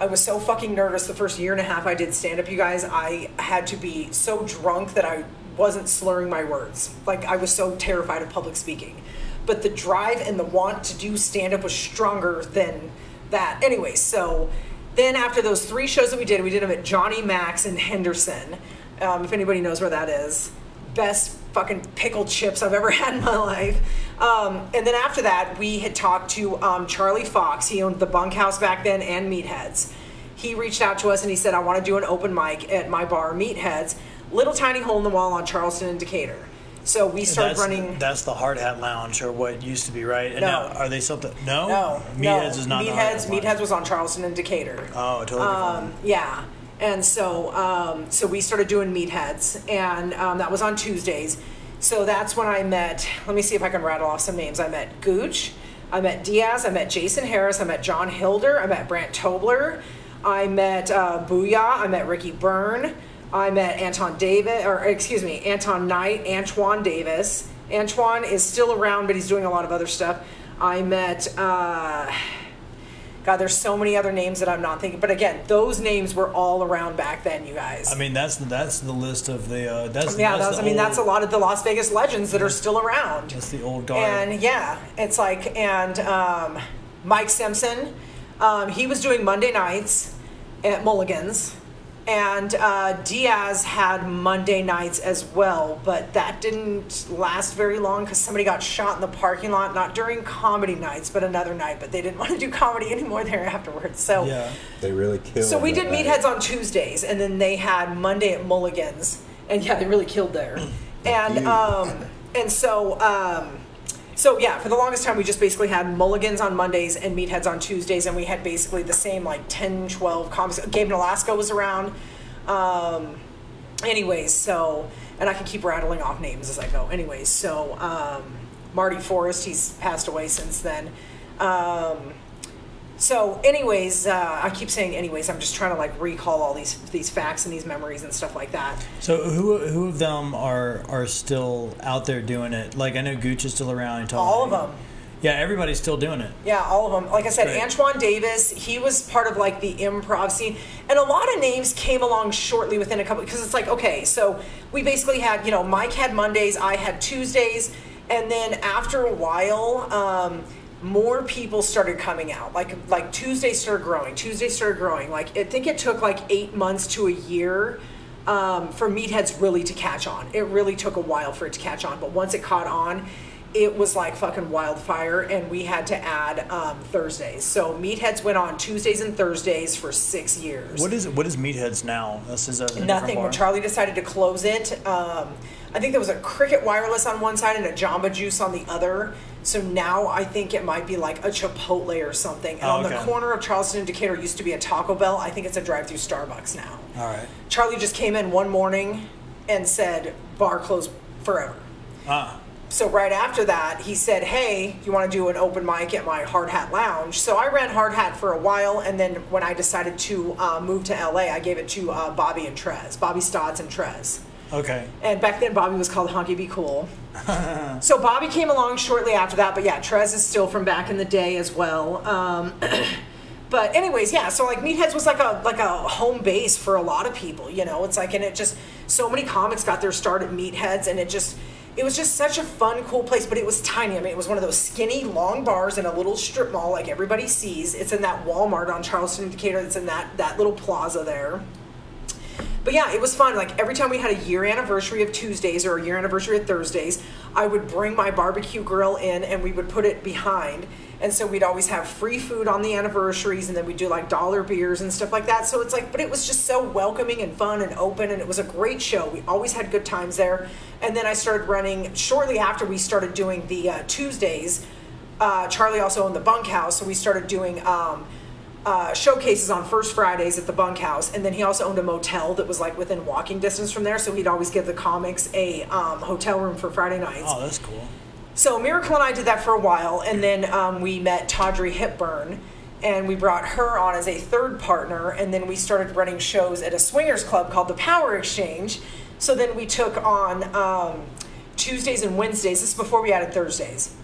I was so fucking nervous the first year and a half I did stand up. You guys, I had to be so drunk that I wasn't slurring my words. Like I was so terrified of public speaking. But the drive and the want to do stand up was stronger than that. Anyway, so then after those three shows that we did, we did them at Johnny Max in Henderson. Um, if anybody knows where that is, best fucking pickled chips I've ever had in my life. Um, and then after that, we had talked to um, Charlie Fox. He owned the Bunkhouse back then and Meatheads. He reached out to us and he said, "I want to do an open mic at my bar, Meatheads, little tiny hole in the wall on Charleston and Decatur." So we started That's, running. that's the Hard Hat Lounge, or what used to be, right? And No. now, are they something? No, No, Meatheads no. is not. the Hard Hat Meatheads. Meatheads was on Charleston and Decatur. Oh, totally Um, yeah, and so um, so we started doing meatheads, and um, that was on Tuesdays. So that's when I met. Let me see if I can rattle off some names. I met Gooch, I met Diaz, I met Jason Harris, I met John Hilder, I met Brant Tobler, I met uh, Booyah, I met Ricky Byrne, I met Anton Davis, or excuse me, Anton Knight, Antoine Davis. Antoine is still around, but he's doing a lot of other stuff. I met. Uh, God, there's so many other names that I'm not thinking. But again, those names were all around back then, you guys. I mean, that's that's the list of the. Uh, that's yeah, that's that's, the I mean, old, that's a lot of the Las Vegas legends that are still around. That's the old guard. And yeah, it's like, and um, Mike Simpson, um, he was doing Monday nights at Mulligan's. And uh, Diaz had Monday nights as well, but that didn't last very long because somebody got shot in the parking lot, not during comedy nights, but another night. But they didn't want to do comedy anymore there afterwards. So yeah. They really killed. so we did night. meatheads on Tuesdays, and then they had Monday at Mulligan's, and yeah, they really killed there. And um, and so um, so yeah, for the longest time, we just basically had Mulligan's on Mondays and meatheads on Tuesdays, and we had basically the same like 10, 12 comics. Gabe in Alaska was around. Um, anyways, so and I can keep rattling off names as I go. Anyways, so um, Marty Forrest, he's passed away since then. Um, so, anyways, uh, I keep saying anyways. I'm just trying to like recall all these these facts and these memories and stuff like that. So who who of them are are still out there doing it? Like I know Gooch is still around. told All of them. Yeah, everybody's still doing it. Yeah, all of them. Like I said, Great. Antoine Davis, he was part of like the improv scene. And a lot of names came along shortly within a couple, because it's like, okay, so we basically had, you know, Mike had Mondays, I had Tuesdays. And then after a while, um, more people started coming out. Like, like Tuesdays started growing. Tuesdays started growing. Like, I think it took like eight months to a year um, for meatheads really to catch on. It really took a while for it to catch on, but once it caught on, it was like fucking wildfire, and we had to add um, Thursdays. So meatheads went on Tuesdays and Thursdays for six years. What is what is Meatheads now? This is a, Nothing. When Charlie decided to close it, um, I think there was a Cricket Wireless on one side and a Jamba Juice on the other. So now I think it might be like a Chipotle or something. And Oh, on the corner of Charleston and Decatur used to be a Taco Bell. I think it's a drive-through Starbucks now. All right. Charlie just came in one morning and said, bar closed forever. Ah. So right after that, he said, "Hey, you want to do an open mic at my Hard Hat Lounge?" So I ran Hard Hat for a while, and then when I decided to uh, move to LA, I gave it to uh, Bobby and Trez, Bobby Stotts and Trez. Okay. And back then, Bobby was called Honky Be Cool. so Bobby came along shortly after that, but yeah, Trez is still from back in the day as well. Um, but anyways, yeah. So like Meatheads was like a like a home base for a lot of people. You know, it's like and it just so many comics got their start at Meatheads, and it just it was just such a fun, cool place. But it was tiny. I mean, it was one of those skinny, long bars in a little strip mall like everybody sees. It's in that Walmart on Charleston Decatur. It's in that that little plaza there. But yeah, it was fun. Like every time we had a year anniversary of Tuesdays or a year anniversary of Thursdays, I would bring my barbecue grill in and we would put it behind. And so we'd always have free food on the anniversaries and then we'd do like dollar beers and stuff like that. So it's like, but it was just so welcoming and fun and open and it was a great show. We always had good times there. And then I started running shortly after we started doing the uh, Tuesdays. Uh, Charlie also owned the bunkhouse, so we started doing um, uh, showcases on first Fridays at the bunkhouse, and then he also owned a motel that was like within walking distance from there. So he'd always give the comics a um, hotel room for Friday nights. Oh, that's cool. So Miracle and I did that for a while, and then um, we met Tawdry Hepburn, and we brought her on as a third partner, and then we started running shows at a swingers club called the Power Exchange. So then we took on um, Tuesdays and Wednesdays. This is before we added Thursdays.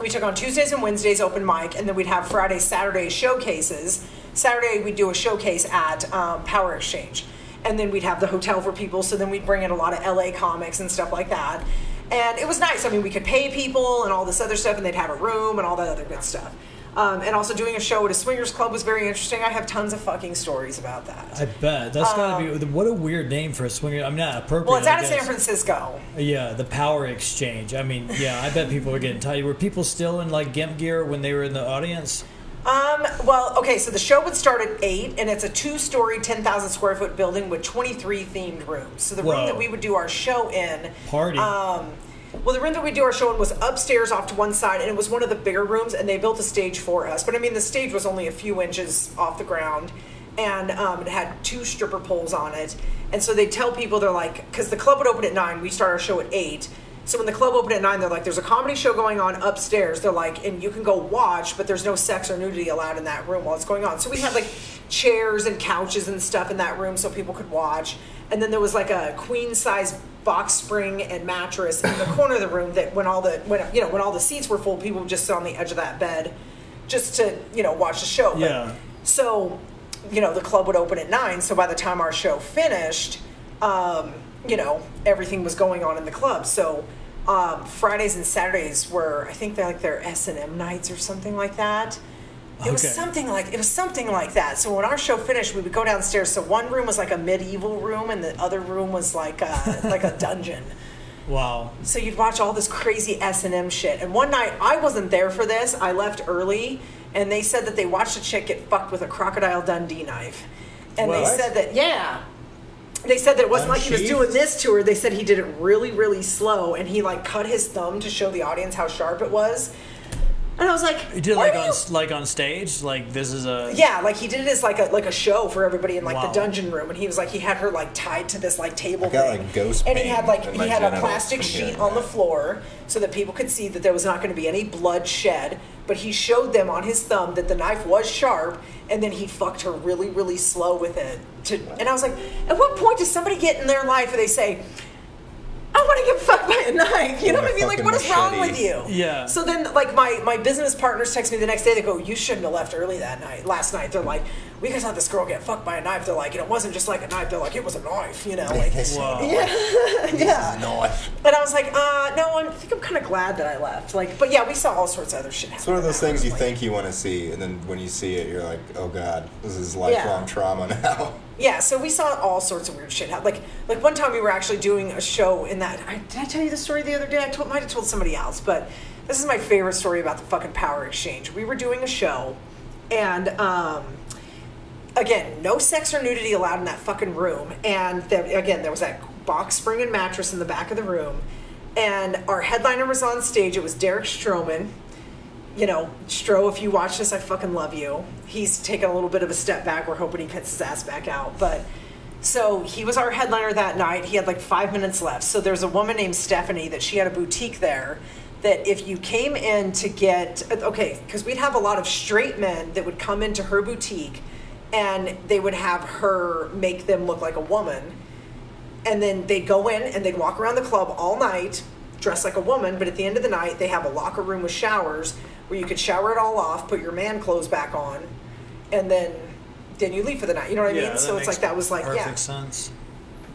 We took on Tuesdays and Wednesdays open mic, and then we'd have Friday, Saturday showcases. Saturday we'd do a showcase at um, Power Exchange, and then we'd have the hotel for people. So then we'd bring in a lot of LA comics and stuff like that, and it was nice. I mean, we could pay people and all this other stuff, and they'd have a room and all that other good stuff. Um, and also doing a show at a swingers club was very interesting. I have tons of fucking stories about that. I bet that's gotta be what a weird name for a swinger. I'm not appropriate. Um, well, it's out of San. Francisco. Yeah, the Power Exchange. I mean, yeah, I bet people are getting tired. Were people still in like gimp gear when they were in the audience? Um, well, okay, so the show would start at 8, and it's a two story, 10,000 square foot building with 23 themed rooms. So the room that we would do our show in. Party. Um, well, the room that we do our show in was upstairs off to one side, and it was one of the bigger rooms, and they built a stage for us. But I mean, the stage was only a few inches off the ground, and um, it had two stripper poles on it. And so they tell people, they're like, because the club would open at 9, we start our show at 8. So when the club opened at 9, they're like, there's a comedy show going on upstairs. They're like, and you can go watch, but there's no sex or nudity allowed in that room while it's going on. So we had like chairs and couches and stuff in that room so people could watch. And then there was like a queen size box spring and mattress in the corner of the room that when all the when you know when all the seats were full, people would just sit on the edge of that bed just to you know watch the show. But- Yeah. so, you know, the club would open at nine. So by the time our show finished, um, you know, everything was going on in the club. So um, Fridays and Saturdays were, I think they're like their S and M nights or something like that. It was something like it was something like that. So when our show finished, we would go downstairs. So one room was like a medieval room, and the other room was like a, like a dungeon. Wow. So you'd watch all this crazy S and M shit. And one night I wasn't there for this. I left early, and they said that they watched a chick get fucked with a crocodile Dundee knife. And they said that yeah. They said that it wasn't like he was doing this to her. They said he did it really, really slow, and he like cut his thumb to show the audience how sharp it was. And I was like, he did it "Are like you-" on like on stage. Like this is a Yeah, like he did it as like a like a show for everybody in like Wow. the dungeon room, and he was like he had her like tied to this like table. I got, thing. like, ghost and he had like he had a plastic sheet on the floor so that people could see that there was not going to be any blood shed. But he showed them on his thumb that the knife was sharp, and then he fucked her really really slow with it. To and I was like, at what point does somebody get in their life where they say? I want want to get fucked by a knife. You know Or what I a mean? Like, fucking what is wrong with you? Yeah. So then, like, my, my business partners text me the next day. They go, You shouldn't have left early that night, last night. They're like, We just had this girl get fucked by a knife. They're like, And it wasn't just like a knife. They're like, It was a knife, you know? Like, Wow. yeah. yeah. Knife. And I was like, uh, no, I think I'm kind of glad that I left. Like, but yeah, we saw all sorts of other shit happen. It's one of those things you night. think you want to see, and then when you see it, you're like, oh god, this is lifelong trauma now. Yeah, so we saw all sorts of weird shit happen. Like, like one time we were actually doing a show in that. I, did I tell you the story the other day? I told, might have told somebody else, but this is my favorite story about the fucking power exchange. We were doing a show, and um, again, no sex or nudity allowed in that fucking room. And again, there was that box spring and mattress in the back of the room. And our headliner was on stage. It was Derek Stroman. You know, Stro, if you watch this, I fucking love you. He's taken a little bit of a step back. We're hoping he gets his ass back out. But so he was our headliner that night. He had like five minutes left. So there's a woman named Stephanie that she had a boutique there. That if you came in to get, okay, because we'd have a lot of straight men that would come into her boutique and they would have her make them look like a woman. And then they'd go in and they'd walk around the club all night dressed like a woman. But at the end of the night, they have a locker room with showers where you could shower it all off, put your man clothes back on, and then then you leave for the night. You know what I Yeah, mean? So it's like that was like perfect yeah. sense.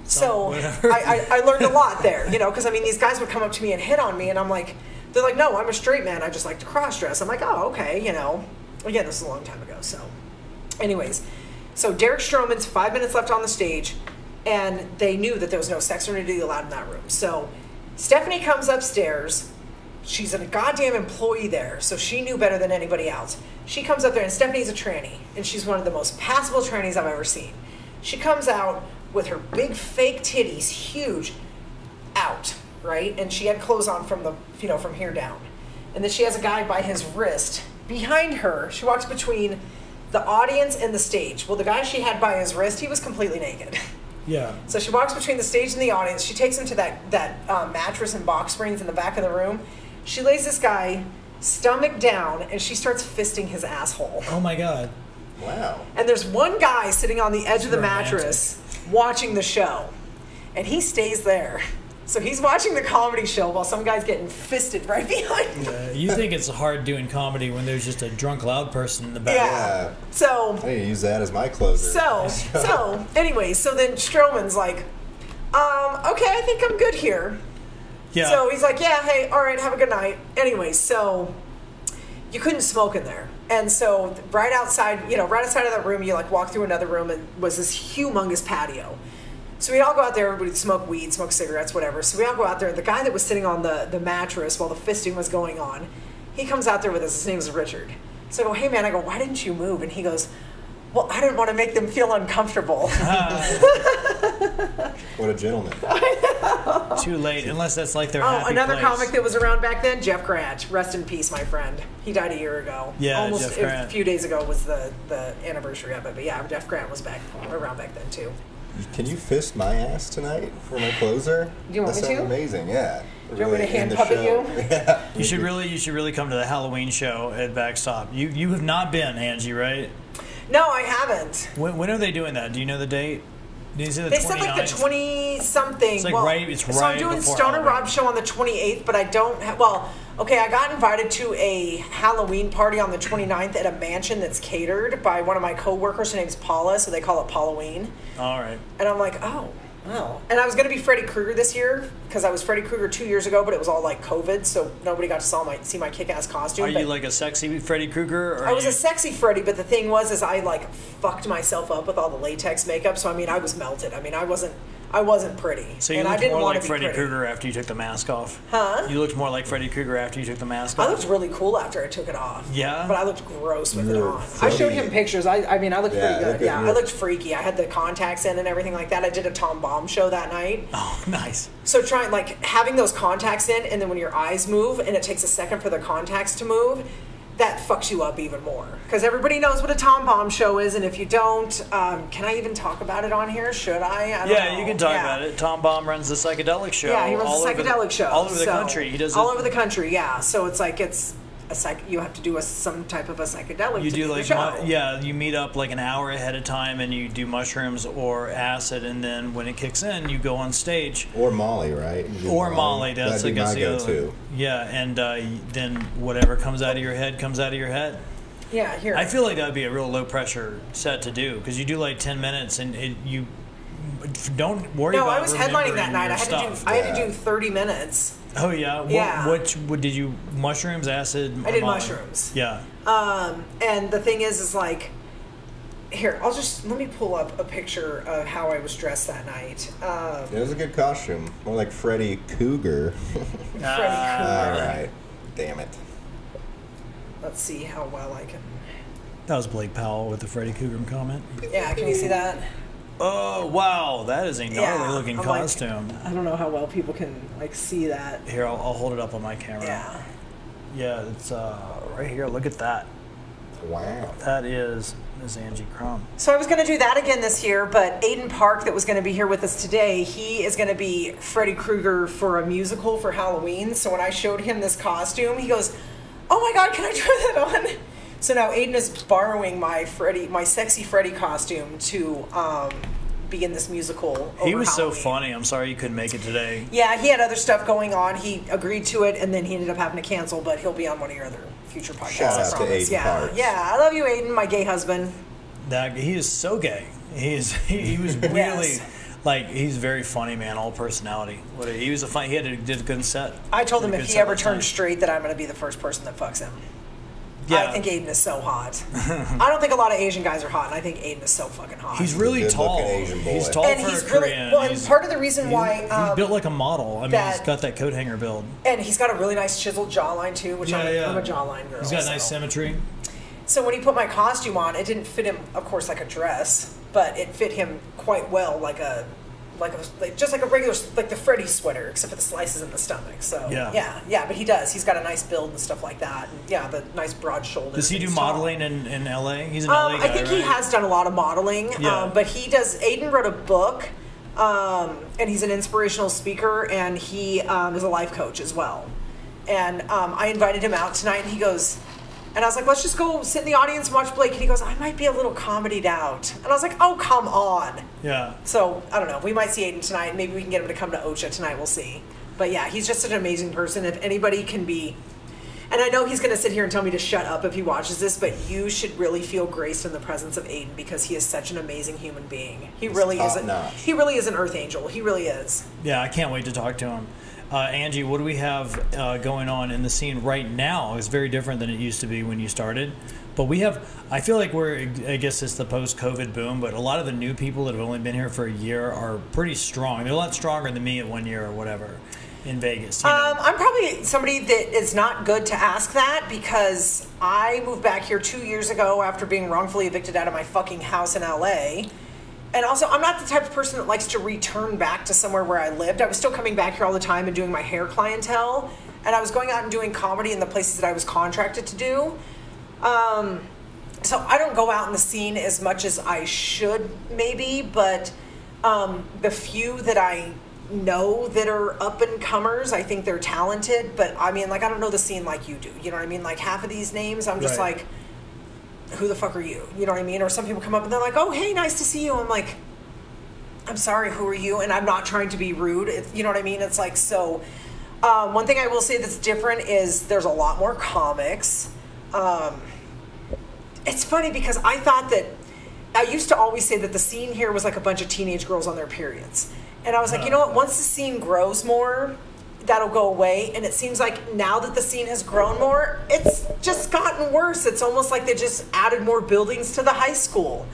So whatever. I, I, I learned a lot there, you know, because I mean, these guys would come up to me and hit on me, and I'm like, they're like, no, I'm a straight man. I just like to cross dress. I'm like, oh, okay, you know. Again, this is a long time ago. So, anyways, so Derek Stroman's five minutes left on the stage, and they knew that there was no sex or nudity allowed in that room. So, Stephanie comes upstairs. She's a goddamn employee there, so she knew better than anybody else. She comes up there, and Stephanie's a tranny, and she's one of the most passable trannies I've ever seen. She comes out with her big fake titties, huge, out, right? And she had clothes on from the, you know, from here down. And then she has a guy by his wrist behind her. She walks between the audience and the stage. Well, the guy she had by his wrist, he was completely naked. Yeah. So she walks between the stage and the audience. She takes him to that that um, mattress and box springs in the back of the room. She lays this guy stomach down and she starts fisting his asshole. Oh my god. Wow. And there's one guy sitting on the edge of the romantic. mattress watching the show, and he stays there. So he's watching the comedy show while some guy's getting fisted right behind him. Uh, you think it's hard doing comedy when there's just a drunk loud person in the back? Yeah. Yeah. So I use that as my closer. So, so, anyway, so then Stroman's like, um, okay, I think I'm good here. Yeah. So he's like, yeah, hey, all right, have a good night. Anyway, so you couldn't smoke in there. And so right outside, you know, right outside of that room, you like walk through another room and was this humongous patio. So we all go out there, everybody would smoke weed, smoke cigarettes, whatever. So we all go out there. The guy that was sitting on the, the mattress while the fisting was going on, he comes out there with us. His name is Richard. So I go, hey man, I go, why didn't you move? And he goes, well, I didn't want to make them feel uncomfortable. What a gentleman. Too late, unless that's like their Oh, happy another place. comic that was around back then, Jeff Grant. Rest in peace, my friend. He died a year ago. Yeah, almost Jeff a few days ago was the the anniversary of it. But yeah, Jeff Grant was back around back then too. Can you fist my ass tonight for my closer? Do you want that me sounds to? amazing. Yeah. Do you want me to end hand puppet show. you? Yeah. You should really, you should really come to the Halloween show at Backstop. You, you have not been, Angie, right? No, I haven't. When, when are they doing that? Do you know the date? Did you say the They said like the twenty something. It's like well, right- it's so right I'm doing Stoner Halloween. Rob show on the twenty eighth, but I don't. Ha- well, okay, I got invited to a Halloween party on the 29th at a mansion that's catered by one of my coworkers. Her name's Paula, so they call it Halloween. All right. And I'm like, oh, wow. And I was going to be Freddy Krueger this year because I was Freddy Krueger two years ago, but it was all like COVID, so nobody got to saw my, see my kick ass costume. Are but you like a sexy Freddy Krueger? Or I was you, a sexy Freddy, but the thing was, is I like fucked myself up with all the latex makeup. So I mean, I was melted. I mean, I wasn't, I wasn't pretty. So you and I didn't more want like to be Freddy. Krueger after you took the mask off. Huh? You looked more like Freddy Krueger after you took the mask off. I looked really cool after I took it off. Yeah? But I looked gross with it You're on. I Freddy. showed him pictures. I, I mean, I looked Yeah, pretty good. at Yeah, you. I looked freaky. I had the contacts in and everything like that. I did a Tom Bomb show that night. Oh, nice. So trying like having those contacts in, and then when your eyes move, and it takes a second for the contacts to move, that fucks you up even more. Because everybody knows what a Tom Bomb show is, and if you don't, um, can I even talk about it on here? Should I? I don't Yeah, know. you can talk Yeah. about it. Tom Baum runs the psychedelic show. Yeah, he runs all a over the- psychedelic show all over the so- country. He does all it- over the country. Yeah, so it's like it's a psych. You have to do a some type of a psychedelic. You to do the like show. mu- yeah, you meet up like an hour ahead of time and you do mushrooms or acid, and then when it kicks in, you go on stage. Or Molly, right? Or Molly, that's That'd be I the other. go-to. Yeah, and uh, then whatever comes out of your head comes out of your head. Yeah, here. I feel like that would be a real low pressure set to do because you do like ten minutes and it, you don't worry no, about. I was headlining that night. I had stuff. to do. I had to do thirty minutes. Oh yeah. What, Yeah. What, what did you mushrooms, acid? I did Molly? mushrooms. Yeah. Um, and the thing is, is like, here, I'll just let me pull up a picture of how I was dressed that night. Um, It was a good costume. More like Freddy Cougar. Freddy Ah. All Krueger. right. Damn it. Let's see how well I can. That was Blake Powell with the Freddy Cougar comment. Yeah, can you see that? Oh wow, that is a gnarly Yeah, looking I'm like- costume. I don't know how well people can like see that. Here, I'll, I'll hold it up on my camera. Yeah. Yeah, it's uh, right here. Look at that. Wow. That is Ms. Angie Krum. So I was going to do that again this year, but Aiden Park, that was going to be here with us today, he is going to be Freddy Krueger for a musical for Halloween. So when I showed him this costume, he goes, "Oh my God, can I try that on?" So now Aiden is borrowing my Freddy, my sexy Freddy costume to um, be in this musical. He over was so funny. I'm sorry you couldn't make it today. Yeah, he had other stuff going on. He agreed to it, and then he ended up having to cancel. But he'll be on one of your other future podcasts. Shout I out to promise. Aiden yeah, Parks. yeah. I love you, Aiden, my gay husband. That he is so gay. He is. He, he was really Yes. like he's very funny man. All personality. What a, he was a fun. He had a, did a good set. I told him if he ever last turns night. straight, that I'm going to be the first person that fucks him. Yeah. I think Aiden is so hot. I don't think a lot of Asian guys are hot, and I think Aiden is so fucking hot. He's really Good tall. Asian boy. He's tall and for he's a really Korean. well. And He's- part of the reason he- why he's um, built like a model. I mean, that- he's got that coat hanger build. and he's got a really nice chiseled jawline too, which Yeah, I'm, yeah. I'm a jawline girl. He's got nice symmetry. So when he put my costume on, it didn't fit him, of course, like a dress, but it fit him quite well, like a, like a, like, just like a regular, like the Freddy sweater, except for the slices in the stomach. So Yeah. yeah, yeah. But he does. He's got a nice build and stuff like that. And yeah, the nice broad shoulders. Does he do modeling in, in LA? He's an Um, LA guy, I think he has done a lot of modeling, Yeah. um, but he does. Aiden wrote a book, um, and he's an inspirational speaker, and he um, is a life coach as well. And um, I invited him out tonight, and he goes, and I was like, let's just go sit in the audience and watch Blake. And he goes, I might be a little comedied out, and I was like, oh come on. Yeah. So I don't know. We might see Aiden tonight. Maybe we can get him to come to Ocha tonight. We'll see. But yeah, he's just an amazing person. If anybody can be, and I know he's going to sit here and tell me to shut up if he watches this, but you should really feel graced in the presence of Aiden because he is such an amazing human being. He really is. top A, he really is an earth angel. He really is. Yeah, I can't wait to talk to him. Uh, Angie, what do we have uh, going on in the scene right now? It's very different than it used to be when you started. But we have, I feel like we're, I guess it's the post COVID boom, but a lot of the new people that have only been here for a year are pretty strong. They're a lot stronger than me at one year or whatever in Vegas. you know? Um, I'm probably somebody that is not good to ask that because I moved back here two years ago after being wrongfully evicted out of my fucking house in LA. And also, I'm not the type of person that likes to return back to somewhere where I lived. I was still coming back here all the time and doing my hair clientele. And I was going out and doing comedy in the places that I was contracted to do. Um, so I don't go out in the scene as much as I should, maybe, but um, the few that I know that are up and comers, I think they're talented. But I mean, like, I don't know the scene like you do. You know what I mean? Like, half of these names, I'm just Right. like, who the fuck are you? You know what I mean? Or some people come up and they're like, oh, hey, nice to see you. I'm like, I'm sorry, who are you? And I'm not trying to be rude. It, you know what I mean? It's like, so. Um, one thing I will say that's different is there's a lot more comics. Um, it's funny because I thought that I used to always say that the scene here was like a bunch of teenage girls on their periods. And I was like, you know what? Once the scene grows more, that'll go away. And it seems like now that the scene has grown more, it's just gotten worse. It's almost like they just added more buildings to the high school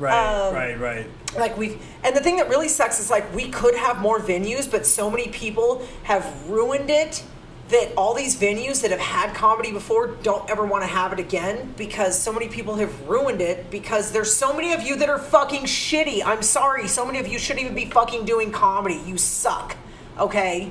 right, um, right, right. like we and the thing that really sucks is like we could have more venues but so many people have ruined it that all these venues that have had comedy before don't ever want to have it again because so many people have ruined it because there's so many of you that are fucking shitty i'm sorry so many of you shouldn't even be fucking doing comedy you suck okay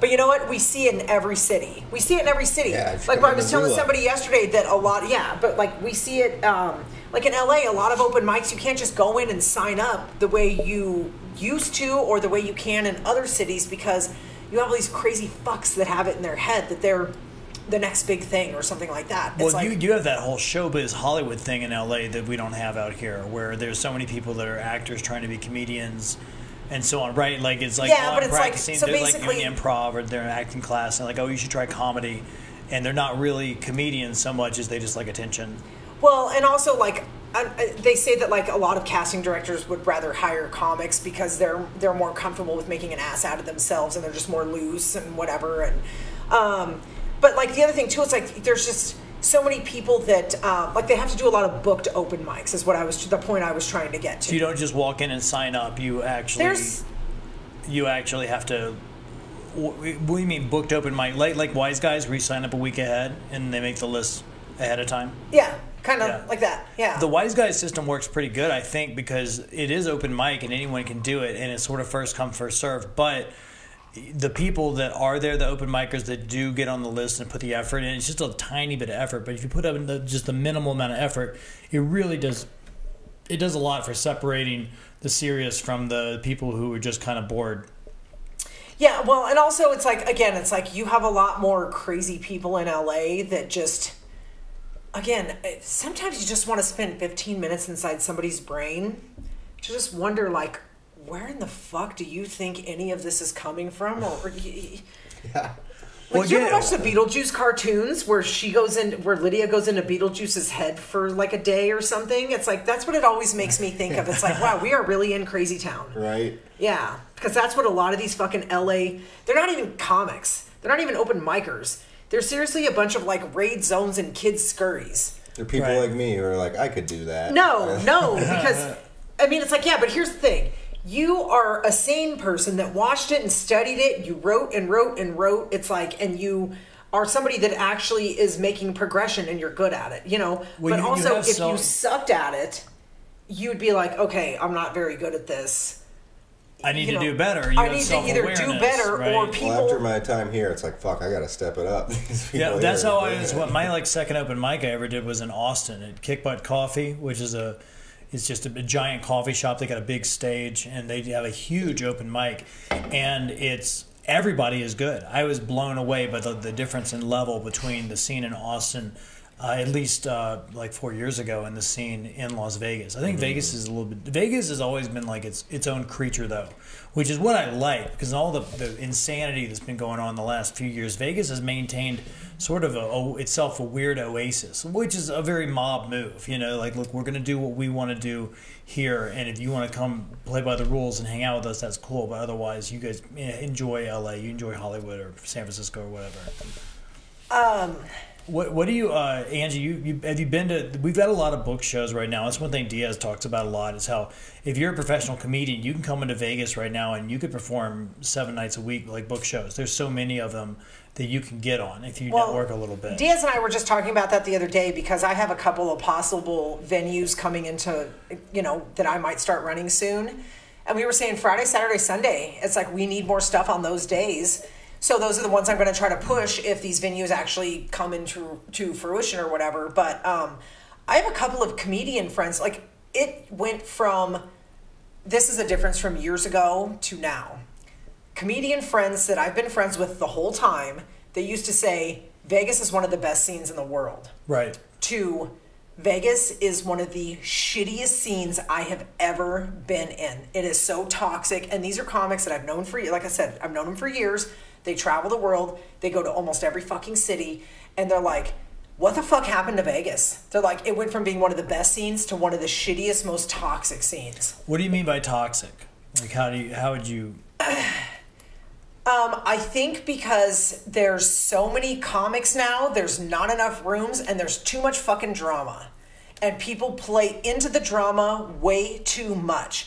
but you know what? We see it in every city. We see it in every city. Yeah, like I was telling somebody yesterday that a lot, yeah, but like we see it, um, like in LA, a lot of open mics, you can't just go in and sign up the way you used to or the way you can in other cities because you have all these crazy fucks that have it in their head that they're the next big thing or something like that. It's Well, like, you, you have that whole showbiz Hollywood thing in LA that we don't have out here, where there's so many people that are actors trying to be comedians and so on, right? Like it's like Yeah, a lot but of it's like- practicing. so they're like basically- doing improv or they're in acting class and like, oh, you should try comedy, and they're not really comedians so much as they just like attention. Well, and also like uh, they say that like a lot of casting directors would rather hire comics because they're they're more comfortable with making an ass out of themselves and they're just more loose and whatever. And um, but like the other thing too, it's like there's just so many people that uh, like they have to do a lot of booked open mics. Is what I was to the point I was trying to get to. So you don't just walk in and sign up. You actually There's you actually have to. What, do you mean booked open mic? Like like Wise Guys, where you sign up a week ahead and they make the list ahead of time. yeah, kind of Yeah. like that. Yeah. The Wise Guys system works pretty good, I think, because it is open mic and anyone can do it, and it's sort of first come first serve. But the people that are there, the open micers that do get on the list and put the effort in, it's just a tiny bit of effort. But if you put up the, just the minimal amount of effort, it really does. It does a lot for separating the serious from the people who are just kind of bored. Yeah, well, and also it's like again, it's like you have a lot more crazy people in LA that just again, sometimes you just want to spend 15 minutes inside somebody's brain to just wonder like where in the fuck do you think any of this is coming from or, or Yeah. like Well, you yeah. ever watch the Beetlejuice cartoons where she goes in where Lydia goes into Beetlejuice's head for like a day or something? It's like that's what it always makes me think of. It's like, wow, we are really in crazy town. Right. Yeah, because that's what a lot of these fucking LA. They're not even comics. They're not even open micers. They're seriously a bunch of like raid zones and kids scurries. There are people Right. like me who are like, I could do that. No, no, because I mean, it's like yeah, but here's the thing. You are a sane person that watched it and studied it. You wrote and wrote and wrote. It's like, and you are somebody that actually is making progression and you're good at it, you know. Well, but you- you also, have if some- you sucked at it, you'd be like, okay, I'm not very good at this. I need You to know, do better. You I need to either do self-awareness, better or right? people. Well, after my time here, it's like, fuck, I gotta step it up. Yeah, that's how I was. What my like second open mic I ever did was in Austin at Kick Butt Coffee, which is a, it's just a, a giant coffee shop. They got a big stage and they have a huge open mic, and it's everybody is good. I was blown away by the, the difference in level between the scene in Austin. Uh, at least uh, like four years ago, and the scene in Las Vegas. I think Vegas is a little bit. Vegas has always been like its its own creature, though, which is what I like because all the, the insanity that's been going on the last few years, Vegas has maintained sort of a, a itself a weird oasis, which is a very mob move. You know, like look, we're going to do what we want to do here, and if you want to come play by the rules and hang out with us, that's cool. But otherwise, you guys eh, enjoy LA, you enjoy Hollywood or San Francisco or whatever. um, What What do you, uh, Angie? You, you have you been to? We've got a lot of book shows right now. That's one thing Diaz talks about a lot. Is how if you're a professional comedian, you can come into Vegas right now and you could perform seven nights a week like book shows. There's so many of them that you can get on if you Well, network a little bit. Diaz and I were just talking about that the other day because I have a couple of possible venues coming into, you know, that I might start running soon. And we were saying Friday, Saturday, Sunday. It's like we need more stuff on those days. So those are the ones I'm going to try to push if these venues actually come into to fruition or whatever. But um, I have a couple of comedian friends. Like it went from this is a difference from years ago to now comedian friends that I've been friends with the whole time, they used to say Vegas is one of the best scenes in the world. right. To Vegas is one of the shittiest scenes I have ever been in. It is so toxic, and these are comics that I've known for you, like I said, I've known them for years. They travel the world. They go to almost every fucking city, and they're like. What the fuck happened to Vegas? They're like, it went from being one of the best scenes to one of the shittiest, most toxic scenes. What do you mean by toxic? Like how do you? How would you? Um, I think because there's so many comics now, there's not enough rooms, and there's too much fucking drama. And people play into the drama way too much.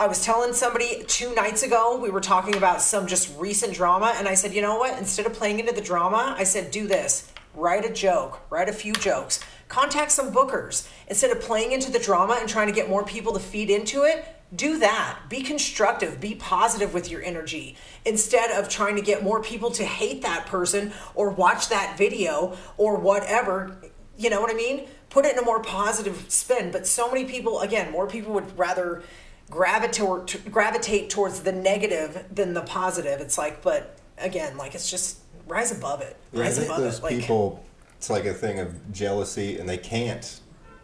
I was telling somebody two nights ago, we were talking about some just recent drama, and I said, you know what? Instead of playing into the drama, I said, do this. Write a joke, write a few jokes, contact some bookers. Instead of playing into the drama and trying to get more people to feed into it, do that. Be constructive, be positive with your energy instead of trying to get more people to hate that person or watch that video or whatever. You know what I mean? Put it in a more positive spin. But so many people, again, more people would rather gravitate gravitate towards the negative than the positive. It's like, but again, like it's just rise above it. Rise think above those it. Like, people, it's like a thing of jealousy, and they can't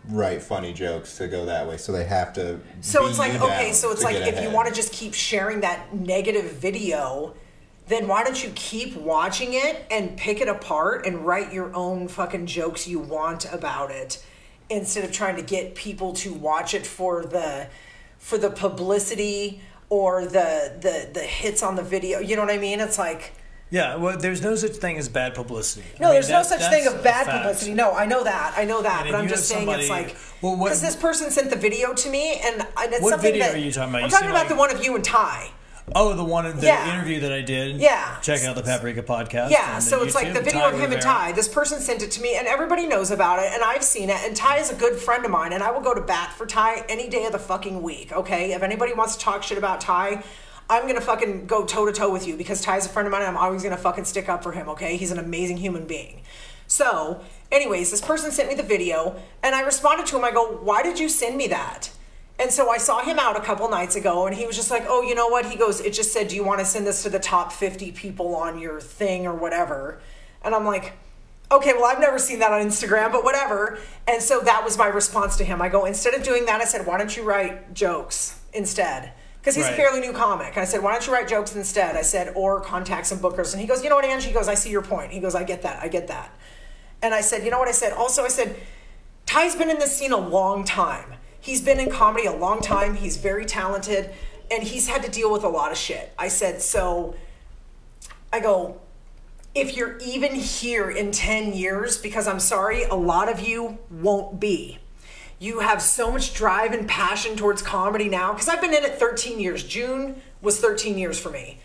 write funny jokes to go that way, so they have to. So it's like okay, so it's like if you want to just keep sharing that negative video, then why don't you keep watching it and pick it apart and write your own fucking jokes you want about it instead of trying to get people to watch it for the for the publicity or the the the hits on the video. You know what I mean? It's like Yeah, well, there's no such thing as bad publicity. I no, mean, there's no such thing of bad fact. publicity. No, I know that. I know that. And but I'm just saying it's somebody- like Well, what- because this person sent the video to me, and, and it's What something video that are you talking about? I'm You talking about like- the one of you and Ty. Oh, the one in the Yeah. interview that I did. Yeah. Check out the Paprika podcast. Yeah, so it's like the video Ty of him and Ty. This person sent it to me, and everybody knows about it, and I've seen it. And Ty is a good friend of mine, and I will go to bat for Ty any day of the fucking week. Okay, if anybody wants to talk shit about Ty, I'm gonna fucking go toe to toe with you because Ty's a friend of mine, and I'm always gonna fucking stick up for him. Okay, he's an amazing human being. So, anyways, this person sent me the video, and I responded to him. I go, "Why did you send me that?" And so I saw him out a couple nights ago, and he was just like, "Oh, you know what?" He goes, "It just said, do you want to send this to the top 50 people on your thing or whatever?" And I'm like, "Okay, well, I've never seen that on Instagram, but whatever." And so that was my response to him. I go, instead of doing that, I said, "Why don't you write jokes instead?" Because he's Right. a fairly new comic. I said, "Why don't you write jokes instead?" I said, "Or contact some bookers." And he goes, "You know what, Angie? He goes, "I see your point." He goes, "I get that. I get that." And I said, "You know what?" I said, "Also, I said." Ty's been in this scene a long time. He's been in comedy a long time. He's very talented and he's had to deal with a lot of shit. I said, so I go, if you're even here in 10 years, because I'm sorry, a lot of you won't be. You have so much drive and passion towards comedy now, because I've been in it 13 years. June was 13 years for me.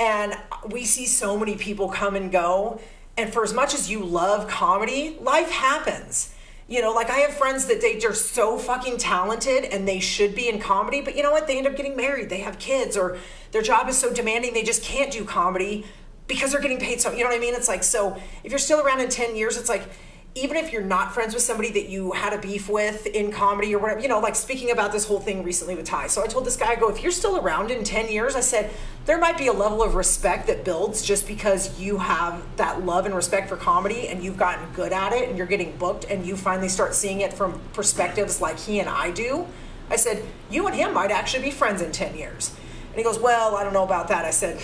And we see so many people come and go. And for as much as you love comedy, life happens. You know, like I have friends that they are so fucking talented and they should be in comedy, but you know what? They end up getting married, they have kids, or their job is so demanding they just can't do comedy because they're getting paid so. You know what I mean? It's like so. If you're still around in ten years, it's like even if you're not friends with somebody that you had a beef with in comedy or whatever, you know, like speaking about this whole thing recently with Ty. So I told this guy, I go, if you're still around in 10 years, I said, there might be a level of respect that builds just because you have that love and respect for comedy and you've gotten good at it and you're getting booked and you finally start seeing it from perspectives like he and I do. I said, you and him might actually be friends in 10 years. And he goes, well, I don't know about that. I said,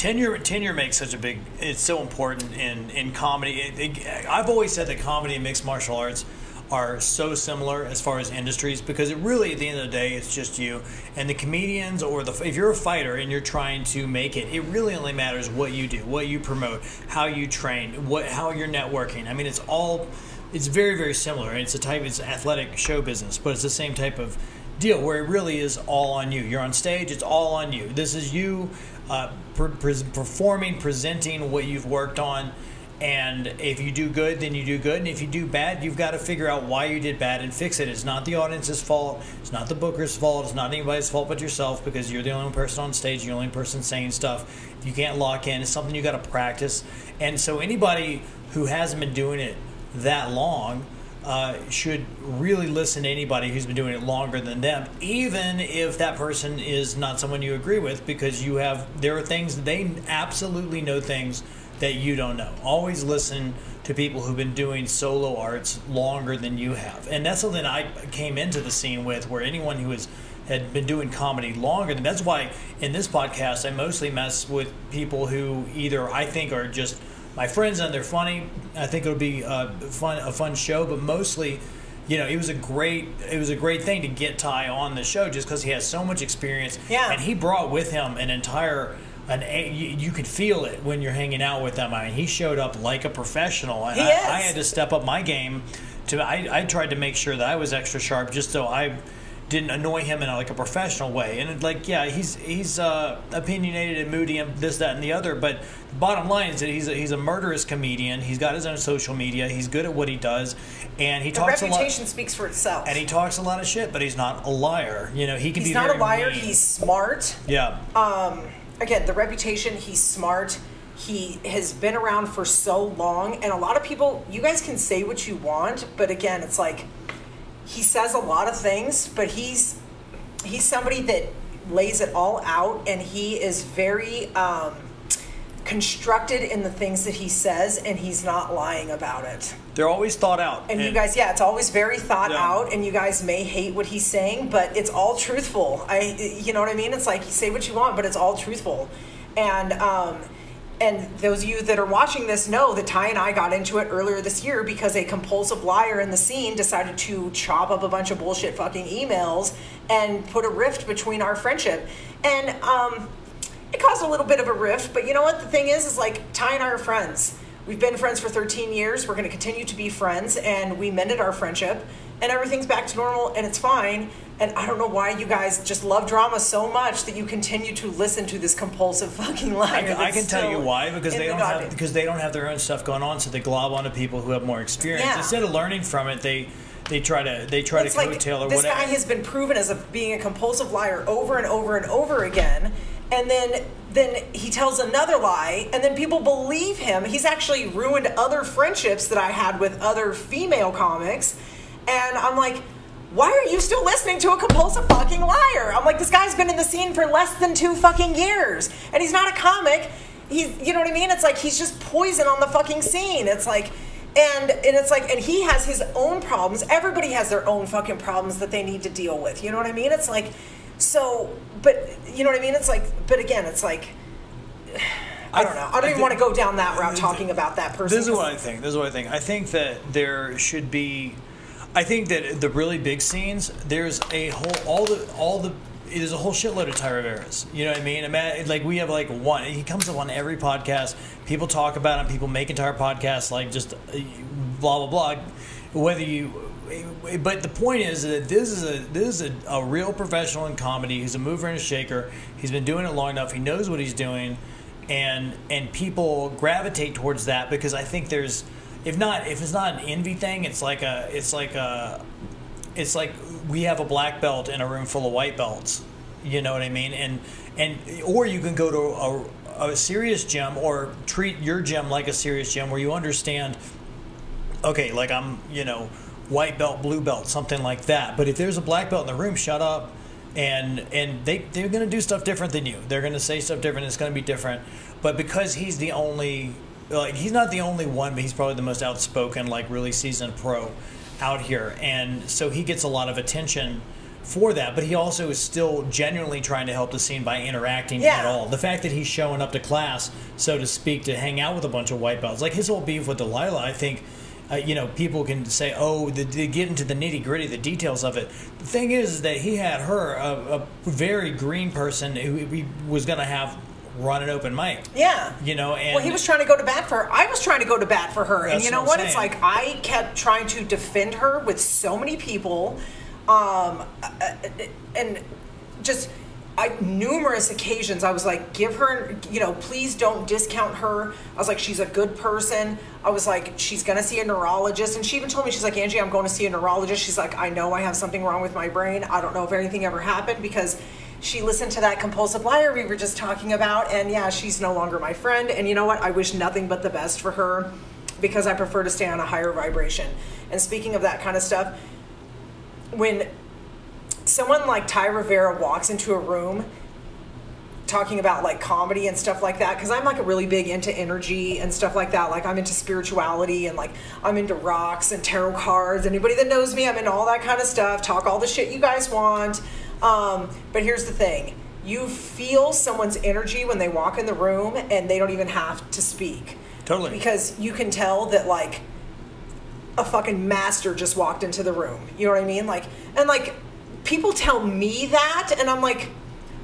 tenure tenure makes such a big it's so important in in comedy. It, it, i've always said that comedy and mixed martial arts are so similar as far as industries because it really at the end of the day it's just you. And the comedians or the if you're a fighter and you're trying to make it it really only matters what you do what you promote how you train what how you're networking. I mean it's all it's very very similar. It's a type it's athletic show business but it's the same type of deal where it really is all on you. You're on stage it's all on you. This is you uh, pre- performing, presenting what you've worked on. And if you do good, then you do good. And if you do bad, you've got to figure out why you did bad and fix it. It's not the audience's fault. It's not the booker's fault. It's not anybody's fault but yourself because you're the only person on stage. You're the only person saying stuff. You can't lock in. It's something you got to practice. And so anybody who hasn't been doing it that long uh, should really listen to anybody who's been doing it longer than them, even if that person is not someone you agree with, because you have there are things they absolutely know things that you don't know. Always listen to people who've been doing solo arts longer than you have, and that's something I came into the scene with, where anyone who is had been doing comedy longer than that's why in this podcast I mostly mess with people who either I think are just my friends and they're funny. I think it'll be a fun a fun show, but mostly, you know, it was a great it was a great thing to get Ty on the show just because he has so much experience. Yeah. and he brought with him an entire. An, you, you could feel it when you're hanging out with them. I mean, he showed up like a professional. And I. I had to step up my game. To I, I tried to make sure that I was extra sharp, just so I didn't annoy him in a, like a professional way. And like, yeah, he's he's uh, opinionated and moody and this, that, and the other. But the bottom line is that he's a, he's a murderous comedian. He's got his own social media. He's good at what he does, and he the talks a lot. reputation speaks for itself. And he talks a lot of shit, but he's not a liar. You know, he can he's be He's not a liar, mean. he's smart. yeah. Um. again, the reputation, he's smart. He has been around for so long. And a lot of people, you guys can say what you want, but again, it's like he says a lot of things, but he's he's somebody that lays it all out and he is very um, constructed in the things that he says, and he's not lying about it. They're always thought out. And you guys, yeah, it's always very thought Yeah. out, and you guys may hate what he's saying, but it's all truthful. I, you know what I mean? It's like you say what you want, but it's all truthful. And um, and those of you that are watching this know that Ty and I got into it earlier this year because a compulsive liar in the scene decided to chop up a bunch of bullshit fucking emails and put a rift between our friendship. And um, it caused a little bit of a rift, but you know what? The thing is, is like Ty and I are friends. We've been friends for 13 years. We're going to continue to be friends, and we mended our friendship, and everything's back to normal, and it's fine. And I don't know why you guys just love drama so much that you continue to listen to this compulsive fucking I, liar. can- I can tell you why because they the don't have because they don't have their own stuff going on, so they glob onto people who have more experience Yeah. instead of learning from it. They they try to they try It's to like coattail or this whatever. guy has been proven as a, being a compulsive liar over and over and over again, and then then he tells another lie, and then people believe him. He's actually ruined other friendships that I had with other female comics, and I'm like. Why are you still listening to a compulsive fucking liar? I'm like, this guy's been in the scene for less than two fucking years, and he's not a comic. He's, you know what I mean? It's like he's just poison on the fucking scene. It's like, and and it's like, and he has his own problems. Everybody has their own fucking problems that they need to deal with. You know what I mean? It's like, so, but you know what I mean? It's like, but again, it's like, I don't know. I don't even thi- want to go down that route talking about that person. This is what I think. This is what I think. I think that there should be. I think that the really big scenes, there's a whole all the all the there's a whole shitload of Ty Riveras. You know what I mean? Like we have like one. He comes up on every podcast. People talk about him. People make entire podcasts like just uh, blah blah blah. Whether you, but the point is that this is a this is a, a real professional in comedy. He's a mover and a shaker. He's been doing it long enough. He knows what he's doing and and people gravitate towards that because I think there's if not if it's not an envy thing it's like a it's like a it's like we have a black belt in a room full of white belts you know what I mean and and or you can go to a, a serious gym or treat your gym like a serious gym where you understand okay like I'm you know white belt blue belt something like that but if there's a black belt in the room shut up and and they they're going to do stuff different than you. They're going to say stuff different. It's going to be different. But because he's the only like he's not the only one, but he's probably the most outspoken, like really seasoned pro out here, and so he gets a lot of attention for that. But he also is still genuinely trying to help the scene by interacting Yeah. at all. The fact that he's showing up to class, so to speak, to hang out with a bunch of white belts, like his whole beef with Delilah, I think uh, you know, people can say, oh, the, they get into the nitty gritty, the details of it. The thing is is that he had her, a, a very green person who he was going to have run an open mic. Yeah. You know, and well, he was trying to go to bat for her. I was trying to go to bat for her, and you know what what? It's like I kept trying to defend her with so many people, um, uh, and just I, numerous occasions. I was like, give her, you know, please don't discount her. I was like, she's a good person. I was like, she's gonna see a neurologist, and she even told me she's like, Angie, I'm going to see a neurologist. She's like, I know I have something wrong with my brain. I don't know if anything ever happened because she listened to that compulsive liar we were just talking about and yeah she's no longer my friend and you know what i wish nothing but the best for her because i prefer to stay on a higher vibration and speaking of that kind of stuff when someone like ty rivera walks into a room talking about like comedy and stuff like that because i'm like a really big into energy and stuff like that like i'm into spirituality and like i'm into rocks and tarot cards anybody that knows me i'm into all that kind of stuff talk all the shit you guys want um, but here's the thing you feel someone's energy when they walk in the room and they don't even have to speak Totally. because you can tell that like a fucking master just walked into the room. You know what I mean? Like, and like, people tell me that, and I'm like,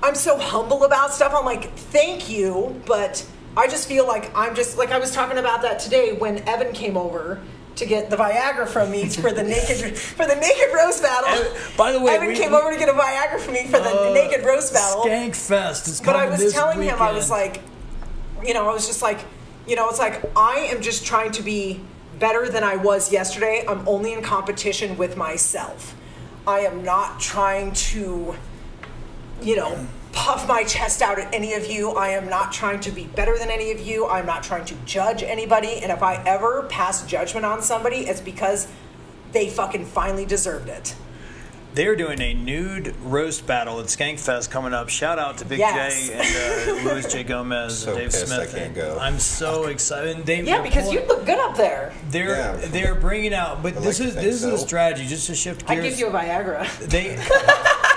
I'm so humble about stuff. I'm like, thank you, but I just feel like I'm just like I was talking about that today when Evan came over to get the Viagra from me for the naked for the naked roast battle. Evan- by the way, Evan we- came over to get a Viagra from me for the Uh, naked roast battle Skank Fest is but I was telling him, I was like, you know, I was just like, you know, it's like I am just trying to be better than I was yesterday. I'm only in competition with myself. I am not trying to, you know, puff my chest out at any of you. I am not trying to be better than any of you. I'm not trying to judge anybody. And if I ever pass judgment on somebody, it's because they fucking finally deserved it. They're doing a nude roast battle at Skankfest coming up. Shout out to Big Yes. J and uh, Luis J. Gomez So and Dave pissed I Smith. can't go. I'm so excited. They, Yeah, they're because you look good up there. they're Yeah. they're bringing out, but I this like is this think is a strategy just to shift I gears. give you a Viagra. they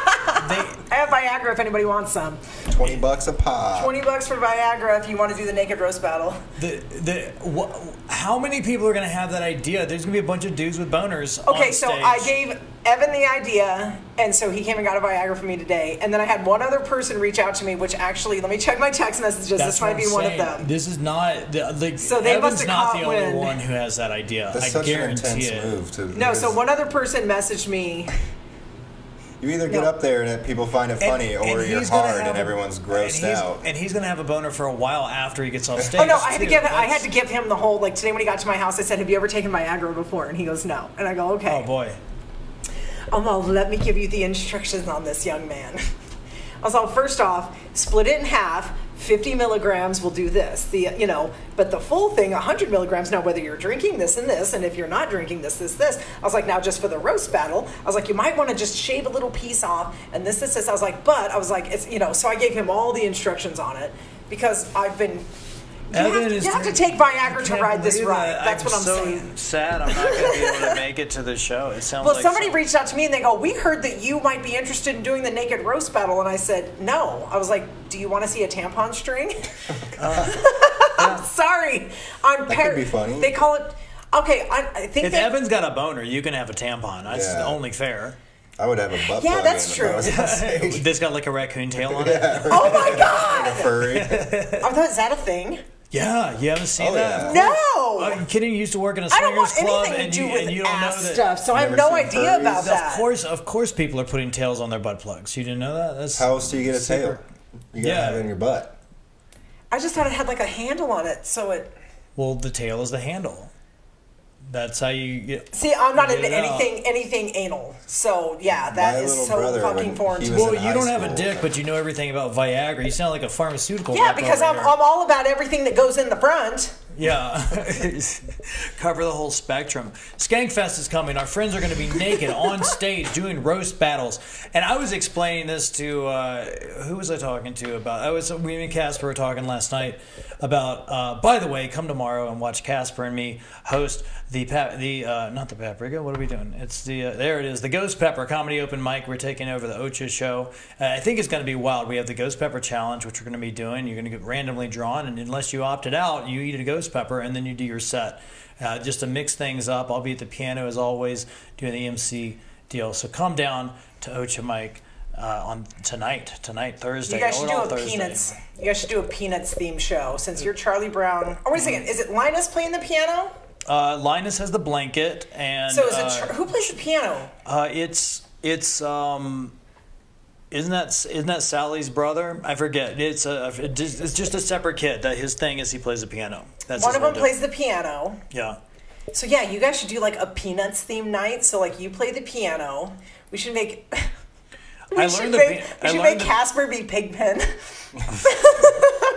they I have Viagra if anybody wants some. Twenty bucks a pop. Twenty bucks for Viagra if you want to do the naked roast battle. the the wha how many people are gonna have that idea? There's gonna be a bunch of dudes with boners. Okay, on so. I gave Evan the idea, and so he came and got a Viagra for me today. And then I had one other person reach out to me, which actually, let me check my text messages. That's this might be I'm one saying. of them. This is not the, like So they Evan's must have not caught the only wind. one who has that idea. That's I such an guarantee intense it. move to. No, so one other person messaged me. You either get No. up there and people find it And- funny, or and you're hard and everyone's grossed he's- out. And he's gonna have a boner for a while after he gets off stage. Oh no, I had to too. give I had to give him the whole like today when he got to my house. I said, "Have you ever taken Viagra before?" And he goes, "No." And I go, "Okay." Oh boy. Um, well, let me give you the instructions on this young man. I was all first off, split it in half. 50 milligrams will do this. The you know, but the full thing, 100 milligrams. Now, whether you're drinking this and this, and if you're not drinking this, this, this. I was like, now just for the roast battle, I was like, you might want to just shave a little piece off, and this, this, this. I was like, but I was like, it's you know. So I gave him all the instructions on it because I've been. You, have, is you have to take Viagra to ride this ride. that. That's what I'm so saying. Sad. I'm not going to be able to make it to the show. It sounds like Well, like somebody some- reached out to me and they go, "We heard that you might be interested in doing the naked roast battle," and I said, "No." I was like, "Do you want to see a tampon string?" Uh, I'm sorry. I'm That could be funny. They call it. Okay, I, I think If they, Evan's got a boner, you can have a tampon. That's Yeah. only fair. I would have a butt Yeah, plug that's in true. was on stage. This got like a raccoon tail on it. Oh my god! a Furry. I thought oh, is that a thing? Yeah, you haven't seen Oh, that? yeah. No. Are you kidding? You used to work in a I don't swingers want club, anything and to do you, with and you don't ass know that. stuff, so I have no idea furries? about that. Of course, of course, people are putting tails on their butt plugs. You didn't know that? That's How else do you get a tail? You gotta Yeah. have it in your butt. I just thought it had like a handle on it, so it. well, the tail is the handle. That's how you get. See, I'm not into it out. anything anything anal, so yeah, that My is so fucking foreign to me. Well, you don't have a dick, but you know everything about Viagra. You sound like a pharmaceutical. Yeah, because I'm, here. I'm all about everything that goes in the front. Yeah, cover the whole spectrum. Skankfest is coming. Our friends are going to be naked on stage doing roast battles. And I was explaining this to uh, who was I talking to about? I was we and Casper were talking last night about. Uh, by the way, come tomorrow and watch Casper and me host the the uh, not the paprika. What are we doing? It's the uh, there it is the Ghost Pepper comedy open mic. We're taking over the Ocha show. Uh, I think it's going to be wild. We have the Ghost Pepper challenge, which we're going to be doing. You're going to get randomly drawn, and unless you opted out, you eat a ghost pepper and then you do your set. Uh, just to mix things up, I'll be at the piano as always doing the EMC deal. So come down to Ocha Mike uh, on tonight, tonight Thursday. You guys should do a Thursday. Peanuts. You guys should do a Peanuts theme show since you're Charlie Brown. Oh wait a second, is it Linus playing the piano? Uh, Linus has the blanket, and So is it uh, who plays the piano? Uh, it's it's um, isn't that isn't that Sally's brother? I forget. It's a it's just a separate kid. That his thing is he plays the piano. That's One of them plays the piano. Yeah. So yeah, you guys should do like a Peanuts theme night. So like you play the piano. We should make. we I should learned the make, we should make the- Casper be Pigpen.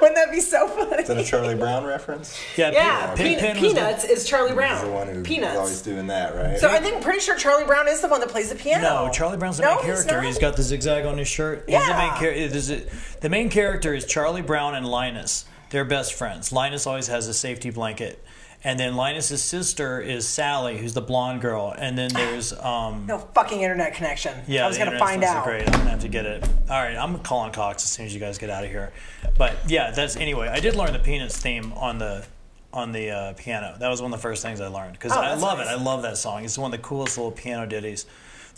Wouldn't that be so funny? Is that a Charlie Brown reference? Yeah. Yeah, Pig, Peanut- Pigpen was the- Peanuts is Charlie He's Brown. the one who Peanuts. always doing that, right? So I think pretty sure Charlie Brown is the one that plays the piano. No, Charlie Brown's the No, main he's character. not? he's got the zigzag on his shirt. He's the main Yeah. character. The main character is Charlie Brown and Linus. They're best friends. Linus always has a safety blanket. And then Linus's sister is Sally, who's the blonde girl. And then there's um, No fucking internet connection. Yeah, I was gonna find out. Great. I'm gonna have to get it. All right, I'm calling Cox as soon as you guys get out of here. But yeah, that's anyway. I did learn the Peanuts theme on the on the uh, piano. That was one of the first things I learned because Oh, I love nice. it. I love that song. It's one of the coolest little piano ditties.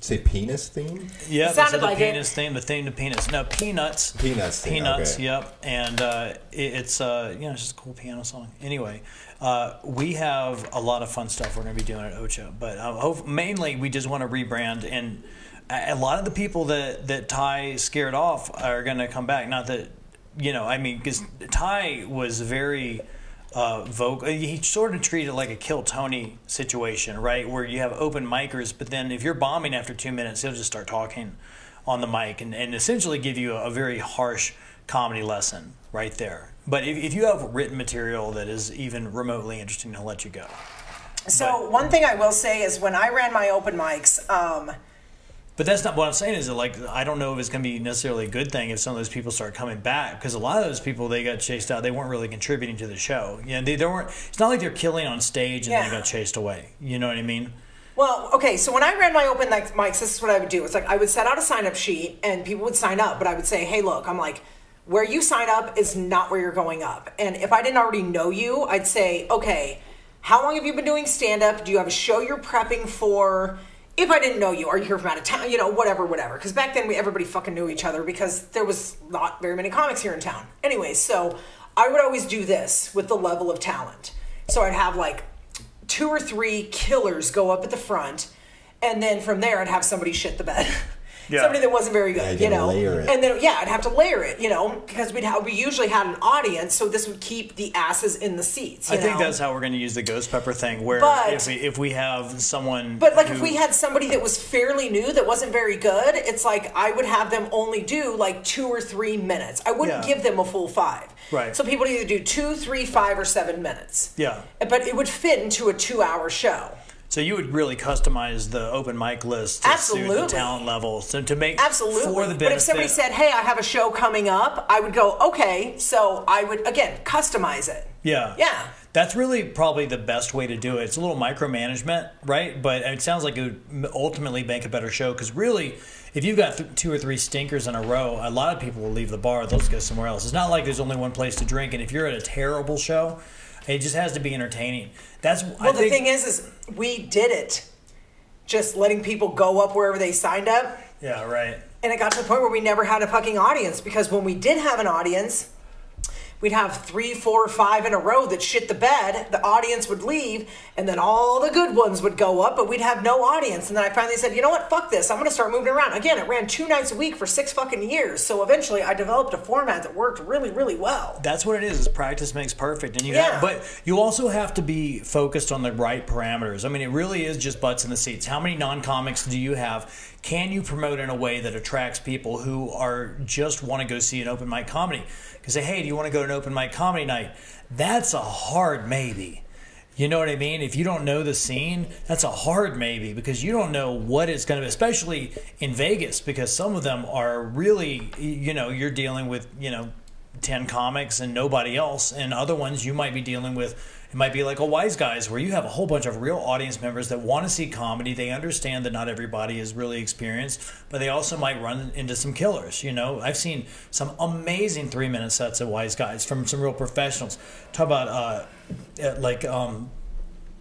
Say penis theme? Yeah, It that's sounded the like it. penis theme. The theme to peanuts. No, peanuts. Peanuts theme, Peanuts. okay. Yep. And uh, it, it's uh, you know it's just a cool piano song. Anyway, uh, we have a lot of fun stuff we're going to be doing at Ocha, but uh, hope, mainly we just want to rebrand and. A a lot of the people that that Ty scared off are going to come back. Not that you know, I mean, because Ty was very uh, vocal. He sort of treated it like a kill Tony situation, right? Where you have open micers, but then if you're bombing after two minutes, he'll just start talking on the mic and, and essentially give you a, a very harsh comedy lesson right there. But if, if you have written material that is even remotely interesting, he'll let you go. So one thing I will say is when I ran my open mics, um, But that's not what I'm saying. Is that like I don't know if it's going to be necessarily a good thing if some of those people start coming back because a lot of those people they got chased out. They weren't really contributing to the show. You know, they, they weren't. It's not like they're killing on stage and Yeah. they got chased away. You know what I mean? Well, okay, so when I ran my open like mics, this is what I would do. It's like I would set out a sign up sheet and people would sign up, but I would say, hey, look, I'm like, where you sign up is not where you're going up. And if I didn't already know you, I'd say, okay, how long have you been doing stand up? Do you have a show you're prepping for? If I didn't know you, are you here from out of town? You know, whatever, whatever. Because back then, we everybody fucking knew each other because there was not very many comics here in town. Anyways, so I would always do this with the level of talent. So I'd have like two or three killers go up at the front, and then from there I'd have somebody shit the bed. Yeah. Somebody that wasn't very good, you you know. layer it. And then yeah, I'd have to layer it, you know, because we'd have we usually had an audience, so this would keep the asses in the seats. I you think that's how we're going to use the ghost pepper thing. Where But- if we if we have someone, But like who- if we had somebody that was fairly new that wasn't very good, it's like I would have them only do like two or three minutes. I wouldn't Yeah. give them a full five. Right. So people would either do two, three, five, or seven minutes. Yeah. But it would fit into a two-hour show. So you would really customize the open mic list to suit the talent level, so to make Absolutely. for the benefit. but if somebody said, "Hey, I have a show coming up," I would go, "Okay." So I would again customize it. yeah, Yeah. that's really probably the best way to do it. It's a little micromanagement, right? But it sounds like it would ultimately make a better show because really, if you've got th- two or three stinkers in a row, a lot of people will leave the bar. They'll just go somewhere else. It's not like there's only one place to drink, and if you're at a terrible show, it just has to be entertaining. That's I Well, the think, thing is, is we did it, just letting people go up wherever they signed up. yeah, right. And it got to the point where we never had a fucking audience because when we did have an audience, we'd have three, four, five in a row that shit the bed. The audience would leave, and then all the good ones would go up, but we'd have no audience. And then I finally said, you know what? Fuck this. I'm going to start moving around. Again, it ran two nights a week for six fucking years. So eventually I developed a format that worked really, really well. That's what it is. is Practice makes perfect, and you Yeah. have, but you also have to be focused on the right parameters. I mean, it really is just butts in the seats. How many non-comics do you have? Can you promote in a way that attracts people who are just want to go see an open mic comedy? Because say, hey, do you want to go to an open mic comedy night? That's a hard maybe. You know what I mean? If you don't know the scene, that's a hard maybe because you don't know what it's going to be, especially in Vegas, because some of them are really, you know, you're dealing with, you know, 10 comics and nobody else. And other ones you might be dealing with, it might be like a Wise Guys where you have a whole bunch of real audience members that want to see comedy. They understand that not everybody is really experienced, but they also might run into some killers. You know, I've seen some amazing three minute sets of Wise Guys from some real professionals. Talk about, uh, uh, like, um,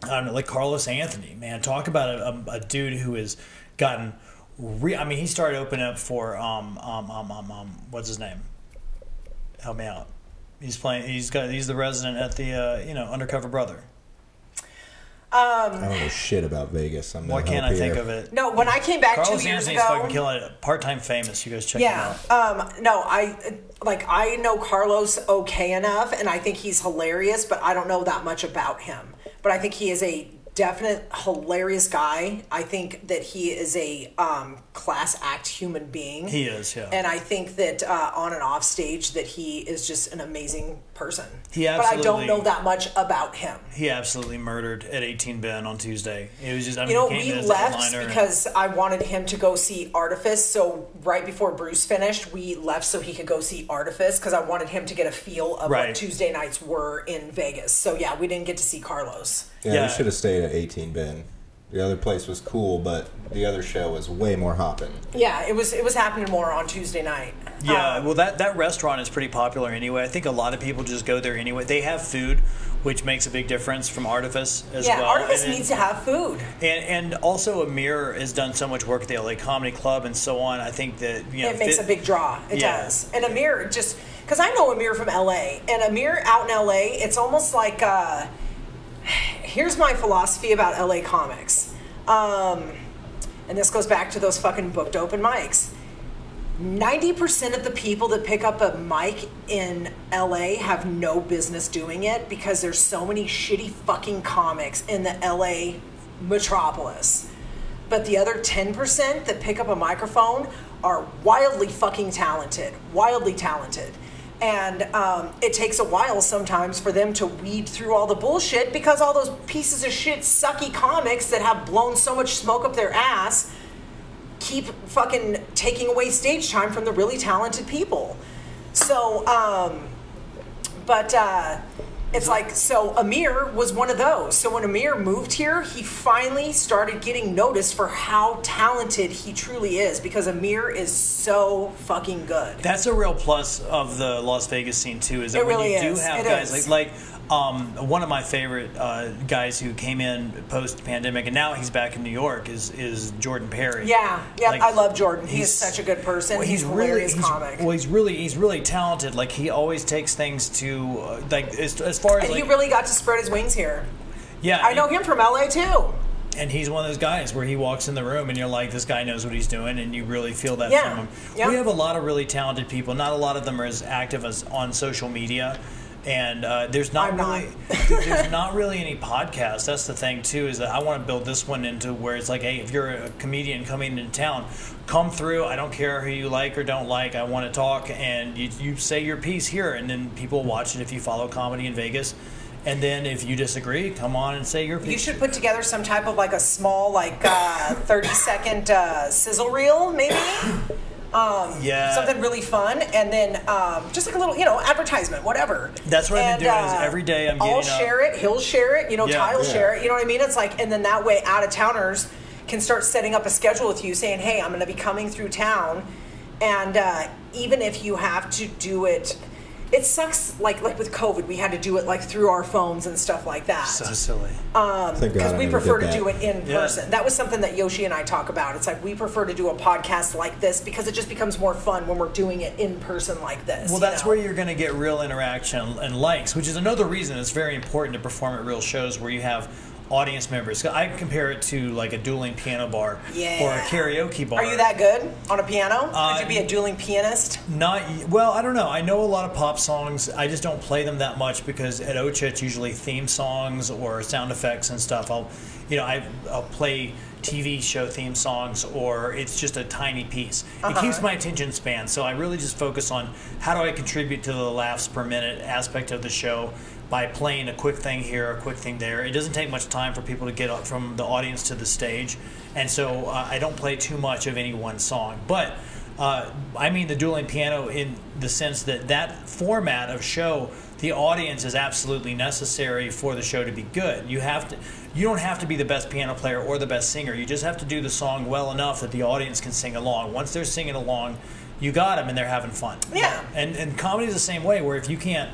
I don't know, like Carlos Anthony, man. Talk about a, a, a dude who has gotten. Re- I mean, he started opening up for um um um um, um what's his name? Help me out. He's playing. He's got. He's the resident at the uh, you know Undercover Brother. I don't know shit about Vegas. I'm no Why can't help I think of it? No, when I came back Carlos two years Anthony's ago. fucking killing it. Part time famous. You guys check him out. Um, no, I like I know Carlos okay enough, and I think he's hilarious, but I don't know that much about him. But I think he is a definite hilarious guy. I think that he is a um, class act human being. He is, yeah. And I think that uh, on and off stage that he is just an amazing person. He absolutely. But I don't know that much about him. He absolutely murdered at 18bin on Tuesday. It was just. I mean, You know, we in as a left because I wanted him to go see Artifice. So right before Bruce finished, we left so he could go see Artifice because I wanted him to get a feel of Right. what Tuesday nights were in Vegas. So yeah, we didn't get to see Carlos. Yeah, Yeah. we should have stayed at 18bin. The other place was cool, but the other show was way more hopping. Yeah, it was it was happening more on Tuesday night. Yeah, Um, well, that, that restaurant is pretty popular anyway. I think a lot of people just go there anyway. They have food, which makes a big difference from Artifice as yeah, well. Artifice And- needs to have food. And, and also, Amir has done so much work at the LA Comedy Club and so on. I think that you know, it makes fit- a big draw. It Yeah. does. And Amir just because I know Amir from LA, and Amir out in LA, it's almost like uh, here's my philosophy about LA comics, um, and this goes back to those fucking booked open mics. 90% of the people that pick up a mic in LA have no business doing it because there's so many shitty fucking comics in the LA metropolis. But the other 10% that pick up a microphone are wildly fucking talented, wildly talented. And um, it takes a while sometimes for them to weed through all the bullshit because all those pieces of shit, sucky comics that have blown so much smoke up their ass keep fucking taking away stage time from the really talented people. So, um, but uh, it's like so Amir was one of those. So when Amir moved here, he finally started getting noticed for how talented he truly is because Amir is so fucking good. That's a real plus of the Las Vegas scene too. Is that It when really you do have It guys is. like like um, one of my favorite uh, guys who came in post pandemic and now he's back in New York is is Jordan Perry. Yeah, yeah, Like, I love Jordan. He he's- such a good person. Well, he's, really hilarious he's, comic. well he's really he's really talented. Like he always takes things to uh, like as, as far as and like he really got to spread his wings here. yeah I know him from LA too. and he's one of those guys where he walks in the room and you're like, this guy knows what he's doing, and you really feel that Yeah. from him. Yeah. We have a lot of really talented people. Not a lot of them are as active as on social media, and uh, there's not I'm not. really there's not really any podcast. That's the thing too is that I want to build this one into where it's like, hey, if you're a comedian coming into town, come through. I don't care who you like or don't like. I want to talk, and you, you say your piece here, and then people watch it if you follow comedy in Vegas. And then if you disagree, come on and say your piece. You should put together some type of like a small, like uh, thirty second uh, sizzle reel, maybe. Um, Yeah. Something really fun, and then um, just like a little, you know, advertisement, whatever. That's what I've been And, doing is every day I'm I'll getting up- share it. He'll share it. You know, Yeah. Ty will Yeah. share it. You know what I mean? It's like, and then that way, out of towners can start setting up a schedule with you, saying, "Hey, I'm going to be coming through town," and uh, even if you have to do it. It sucks, like like with COVID, we had to do it like through our phones and stuff like that so silly. Um, because I we prefer to that. do it in Yeah. person. That was something that Yoshi and I talk about. It's like we prefer to do a podcast like this because it just becomes more fun when we're doing it in person like this. Well, that's know? where you're going to get real interaction and likes, which is another reason it's very important to perform at real shows where you have audience members. I compare it to like a dueling piano bar Yeah. or a karaoke bar. Are you that good on a piano? Uh, Could you be a dueling pianist? Not well. I don't know. I know a lot of pop songs. I just don't play them that much because at Ocha it's usually theme songs or sound effects and stuff. I'll, you know, I, I'll play TV show theme songs or it's just a tiny piece. It keeps my attention span. So I really just focus on how do I contribute to the laughs per minute aspect of the show by playing a quick thing here, a quick thing there. It doesn't take much time for people to get up from the audience to the stage, and so uh, I don't play too much of any one song, but. Uh, I mean the dueling piano in the sense that that format of show, the audience is absolutely necessary for the show to be good. You have to, you don't have to be the best piano player or the best singer. You just have to do the song well enough that the audience can sing along. Once they're singing along, you got them and they're having fun. Yeah. And and comedy is the same way. Where if you can't.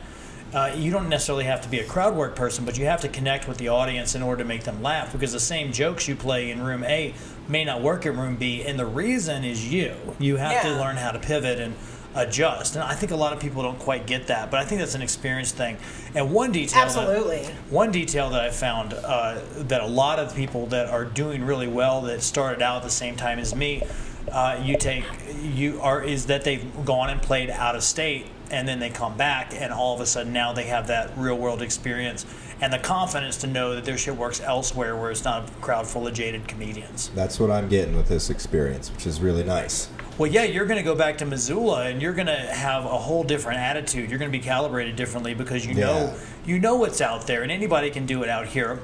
Uh, you don't necessarily have to be a crowd work person, but you have to connect with the audience in order to make them laugh because the same jokes you play in room A may not work in room B, and the reason is you. You have to learn how to pivot and adjust. And I think a lot of people don't quite get that, but I think that's an experience thing. And one detail, that- Absolutely. one detail that I found uh, that a lot of people that are doing really well that started out at the same time as me, uh, you take you are is that they've gone and played out of state and then they come back and all of a sudden now they have that real world experience and the confidence to know that their shit works elsewhere where it's not a crowd full of jaded comedians. That's what I'm getting with this experience, which is really nice. Well, yeah, you're going to go back to Missoula, and you're going to have a whole different attitude. You're going to be calibrated differently because you know you know what's out there, and anybody can do it out here.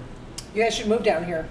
You guys should move down here.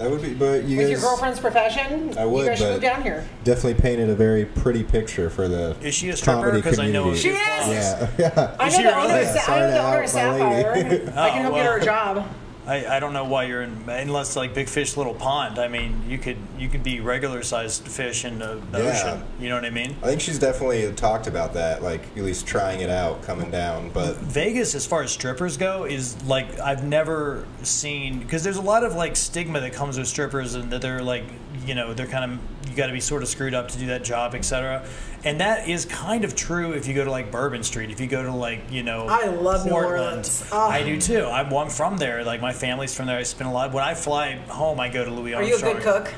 That would be, but you With guys your girlfriend's profession, I would, you guys should but- move down here. definitely painted a very pretty picture for the Is she a stripper? comedy Because I know community. She is! Yeah, yeah. I Is know she the owner. really? Of, Sa- I Sorry know the owner of out my lady. Sapphire. I can Oh, help get her a job. I, I don't know why you're in unless like big fish little pond. I mean, you could you could be regular sized fish in the, the Yeah. ocean. You know what I mean? I think she's definitely talked about that, like at least trying it out, coming down. But Vegas, as far as strippers go, is like I've never seen because there's a lot of like stigma that comes with strippers and that they're like you know they're kind of you got to be sort of screwed up to do that job, etc. And that is kind of true if you go to like Bourbon Street, if you go to like you know I love New Portland. Orleans. Oh. I do too. I'm, I'm from there. Like my family's from there. I spend a lot. When I fly home, I go to Louis Are you a good cook?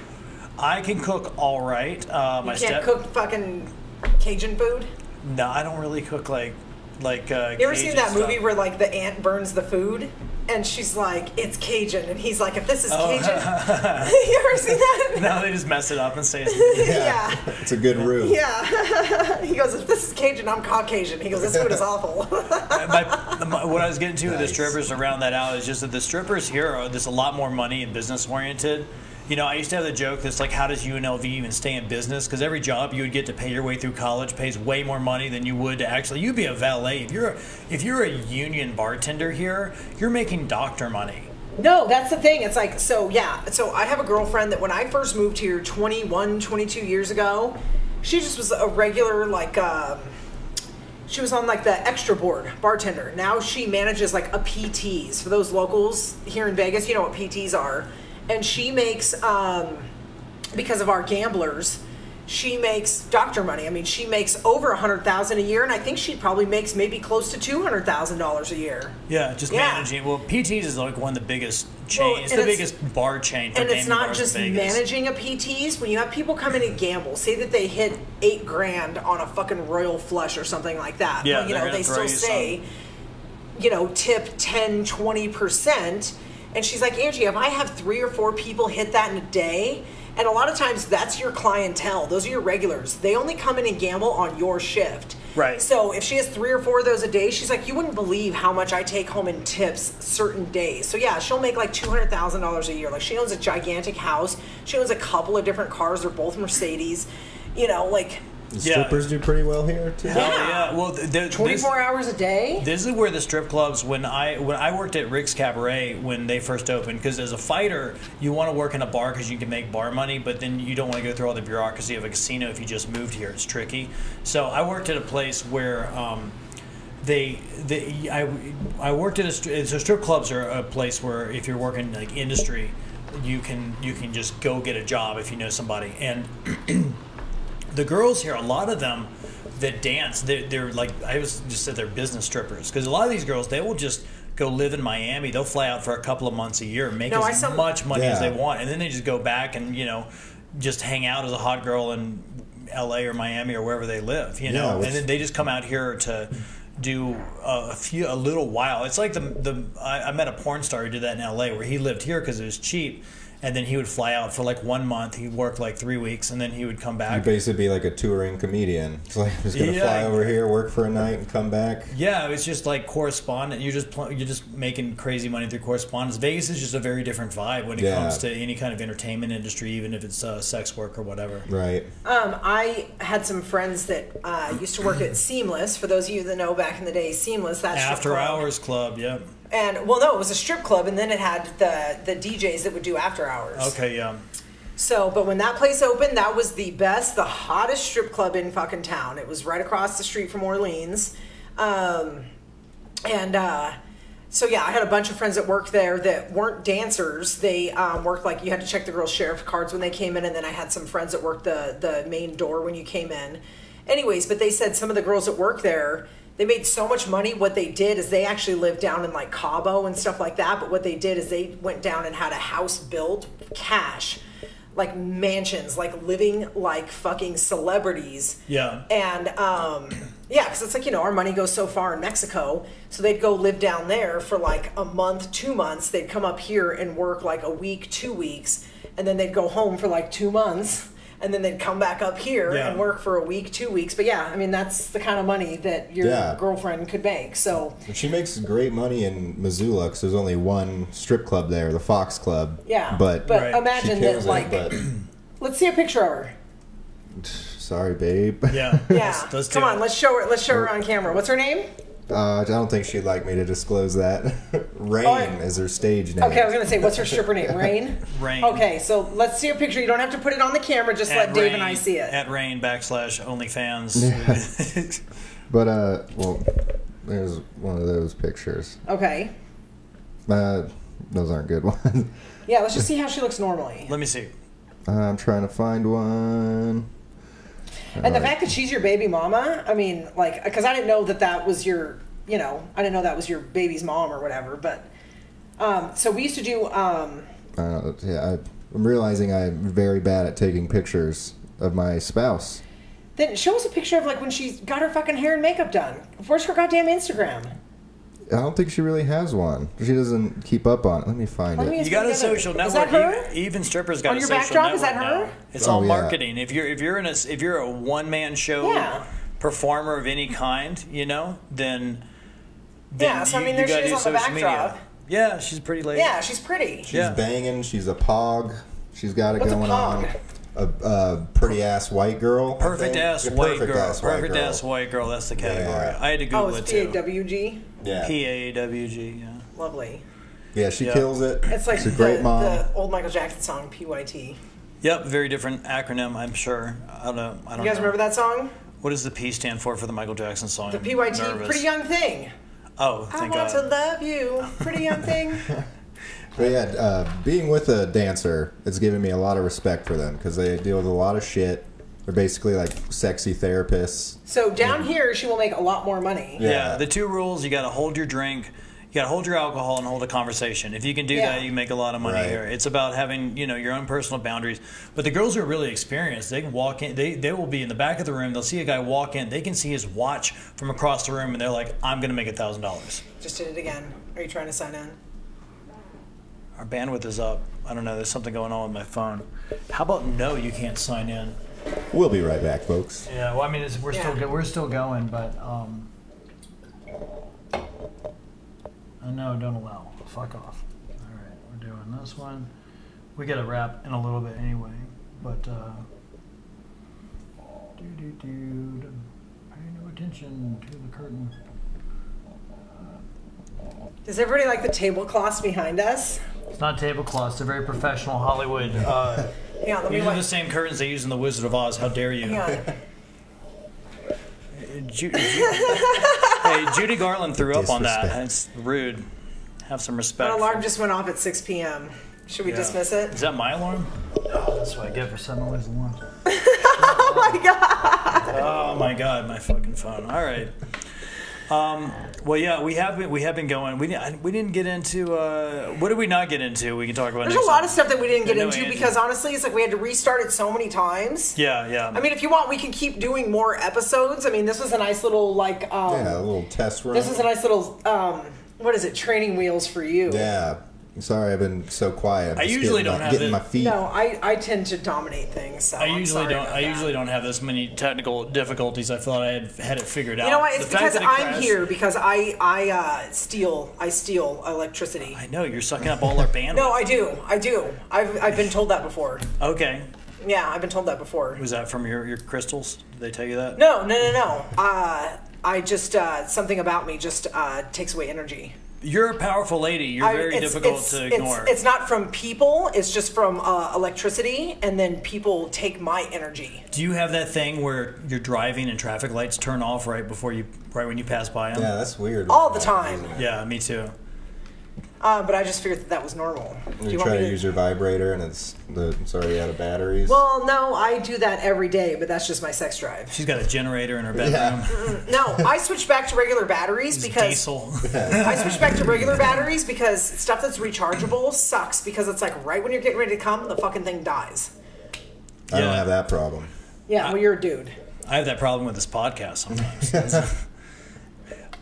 I can cook all right. Uh, my You can't step- cook fucking Cajun food. No, I don't really cook like like. Uh, You ever seen that stuff. movie where like the aunt burns the food and she's like, "It's Cajun," and he's like, "If this is Oh. Cajun," you ever seen that? No, they just mess it up and say it's yeah. it's a good roux. Yeah. he goes, if this is Cajun, I'm Caucasian. He goes, this food is awful. Uh, my, my, what I was getting to with the Nice. strippers around that out is just that the strippers here are just a lot more money and business oriented, You know, I used to have the joke that's like, how does UNLV even stay in business? Because every job you would get to pay your way through college pays way more money than you would to actually. You'd be a valet if you're a, if you're a union bartender here. You're making doctor money. No, that's the thing. It's like, so yeah. So I have a girlfriend that when I first moved here 21, 22 years ago, she just was a regular, like, um, she was on like the extra board bartender. Now she manages like a PTs for those locals here in Vegas. You know what PTs are. And she makes, um, because of our gamblers, she makes doctor money. I mean, she makes over a hundred thousand a year, and I think she probably makes maybe close to two hundred thousand dollars a year. Yeah, just Yeah. managing. Well, PTs is like one of the biggest Well, chains. it's the it's- biggest bar chain for and it's not just managing a PTs. When you have people come in and gamble, say that they hit eight grand on a fucking Royal Flush or something like that. Yeah, well, you know, they still say, you know, tip 10, 20%. And she's like, Angie, if I have three or four people hit that in a day, and a lot of times that's your clientele, those are your regulars. They only come in and gamble on your shift. Right. So if she has three or four of those a day, she's like, you wouldn't believe how much I take home in tips certain days. So yeah, she'll make like two hundred thousand dollars a year. Like she owns a gigantic house. She owns a couple of different cars. They're both Mercedes. You know, like The Yeah. strippers do pretty well here too. Hell Yeah. yeah. Well, th- th- twenty this- hours a day. This is where the strip clubs when I when I worked at Rick's Cabaret when they first opened because as a fighter you want to work in a bar because you can make bar money but then you don't want to go through all the bureaucracy of a casino if you just moved here it's tricky so I worked at a place where um, they, they I, I worked at a stri- so strip clubs are a place where if you're working like industry you can you can just go get a job if you know somebody and the girls here, a lot of them that dance, they're, they're like I was just said they're business strippers because a lot of these girls they will just go live in Miami. They'll fly out for a couple of months a year, make No, as saw- much money as they want, and then they just go back and you know just hang out as a hot girl in L.A. or Miami or wherever they live. You know, Yeah, which- and then they just come out here to do a, a few a little while. It's like the the I, I met a porn star who did that in L.A. where he lived here because it was cheap. And then he would fly out for like one month. He'd work like three weeks, and then he would come back. You basically be like a touring comedian. It's like I'm just gonna Yeah. fly over here, work for a night, and come back. Yeah, it's just like correspondent. You're just pl- you're just making crazy money through correspondence. Vegas is just a very different vibe when it Yeah. comes to any kind of entertainment industry, even if it's uh, sex work or whatever. Right. Um, I had some friends that uh, used to work at Seamless. For those of you that know, back in the day, Seamless. That's After hours club, yep. And well, no, it was a strip club, and then it had the the DJs that would do after hours. Okay, yeah. So, but when that place opened, that was the best, the hottest strip club in fucking town. It was right across the street from Orleans. Um, and uh, so, yeah, I had a bunch of friends that worked there that weren't dancers. They um, worked like you had to check the girls' sheriff cards when they came in, and then I had some friends that worked the, the main door when you came in. Anyways, but they said some of the girls that work there, they made so much money. What they did is they actually lived down in like Cabo and stuff like that. But what they did is they went down and had a house built cash like mansions, like living like fucking celebrities. Yeah. And um, yeah, because it's like, you know, our money goes so far in Mexico. So they'd go live down there for like a month, two months. They'd come up here and work like a week, two weeks. And then they'd go home for like two months. And then they'd come back up here Yeah. and work for a week, two weeks. But yeah, I mean, that's the kind of money that your Yeah. girlfriend could make. So she makes great money in Missoula because there's only one strip club there, the Fox Club. yeah. But, but Right. imagine that, like, it. But let's see a picture of her. sorry, babe. Yeah. Yeah. Let's, let's do Come on, it. let's show her. Let's show her on camera. What's her name? Uh, I don't think she'd like me to disclose that. Rain Oh, is her stage name. Okay, I was gonna say, what's her stripper name? Rain. Rain. Okay, so let's see a picture. You don't have to put it on the camera. Just let At Dave Rain- and I see it. At Rain backslash OnlyFans. But uh, well, there's one of those pictures. okay. Uh, those aren't good ones. Yeah, let's just see how she looks normally. Let me see. I'm trying to find one. And the fact that she's your baby mama, I mean, like, because I didn't know that that was your, you know, I didn't know that was your baby's mom or whatever. But um, so we used to do. Um, Uh, yeah, I, I'm realizing I'm very bad at taking pictures of my spouse. then show us a picture of like when she got her fucking hair and makeup done. Where's her goddamn Instagram? I don't think she really has one. She doesn't keep up on it. Let me find Let me- it. You got a Is that social network. her? Even, even strippers got On a your social backdrop, network is that her? now. It's Oh, all yeah. marketing. If you're if you're in a if you're a one man show Yeah. performer of any kind, you know, then, then Yeah, so I mean, you there she is on the social media. Yeah, she's a pretty lady. Yeah, she's pretty. She's Yeah. banging. She's a pog. She's got it What's a going pog? on. A, a pretty ass white girl. Perfect ass Yeah, white perfect girl. ass white perfect girl. ass white girl. That's the category. Yeah. I had to Oh, Google it's it P A too. W G. Yeah. P A W G. Yeah. Lovely. Yeah, she Yeah. kills it. It's like She's a great the, mom. the old Michael Jackson song P Y T. Yep. Very different acronym. I'm sure. I don't know. I don't You guys know. remember that song? What does the P stand for for the Michael Jackson song? The P Y T, pretty young thing. Oh, I thank want God. to love you, pretty young thing. But yeah, uh, being with a dancer, it's given me a lot of respect for them because they deal with a lot of shit. They're basically like sexy therapists. So down here, she will make a lot more money. Yeah. Yeah. the two rules: you got to hold your drink, you got to hold your alcohol, and hold a conversation. If you can do Yeah. that, you make a lot of money Right. here. It's about having you know your own personal boundaries. But the girls are really experienced. They can walk in. They they will be in the back of the room. They'll see a guy walk in. They can see his watch from across the room, and they're like, "I'm going to make a thousand dollars." Just did it again. Are you trying to sign in? Our bandwidth is up. I don't know. There's something going on with my phone. How about no? You can't sign in. We'll be right back, folks. Yeah, well, I mean, it's, we're Yeah. still we're still going, but um, uh, no, don't allow. Fuck off. All right, we're doing this one. We got to wrap in a little bit anyway, but uh, do do do. Pay no attention to the curtain. Does everybody like the tablecloths behind us? It's not tablecloths. They're very professional Hollywood. Uh, Hang on, let me these are the same curtains they use in The Wizard of Oz. How dare you? Hang on. Ju- Ju- hey, Judy Garland threw up on that. Disrespect. It's rude. Have some respect. An for- alarm just went off at 6 p.m. Should we Yeah. dismiss it? Is that my alarm? Oh, that's what I get for setting always alarms. Oh my god! Oh my god, my fucking phone. All right. Um, well, yeah, we have been we have been going. We didn't we didn't get into uh, what did we not get into? We can talk about. There's next a lot time. of stuff that we didn't get No, into Angie. because honestly, it's like we had to restart it so many times. Yeah, yeah. I mean, if you want, we can keep doing more episodes. I mean, this was a nice little like. Um, Yeah, a little test run. This is a nice little. Um, what is it? Training wheels for you. Yeah. Sorry, I've been so quiet. I'm I usually getting don't my, have getting the- my feet. No, I, I tend to dominate things. So I I'm usually sorry don't. about I that. usually don't have this many technical difficulties. I thought I had had it figured out. You know what? It's The fact because that it I'm crashed- here because I I uh, steal I steal electricity. I know you're sucking up all our bandwidth. No, I do. I do. I've I've been told that before. okay. Yeah, I've been told that before. Was that from your your crystals? Did they tell you that? No, no, no, no. Uh, I just uh, something about me just uh, takes away energy. You're a powerful lady. You're I- very it's- difficult it's- to it's- ignore. It's, not from people. It's just from uh, electricity, and then people take my energy. Do you have that thing where you're driving and traffic lights turn off right before you, right when you pass by them? Yeah, that's weird. All the time. Yeah, me too. Uh, but I just figured that that was normal. You, want try me to use your vibrator and it's the it's already out of batteries. Well, no, I do that every day, but that's just my sex drive. She's got a generator in her bedroom. yeah. Mm, mm, mm. No, I switched back to regular batteries It's because diesel. I switched back to regular batteries because stuff that's rechargeable sucks because it's like right when you're getting ready to come, the fucking thing dies. I don't have that problem. Yeah, well, you're a dude. I have that problem with this podcast sometimes.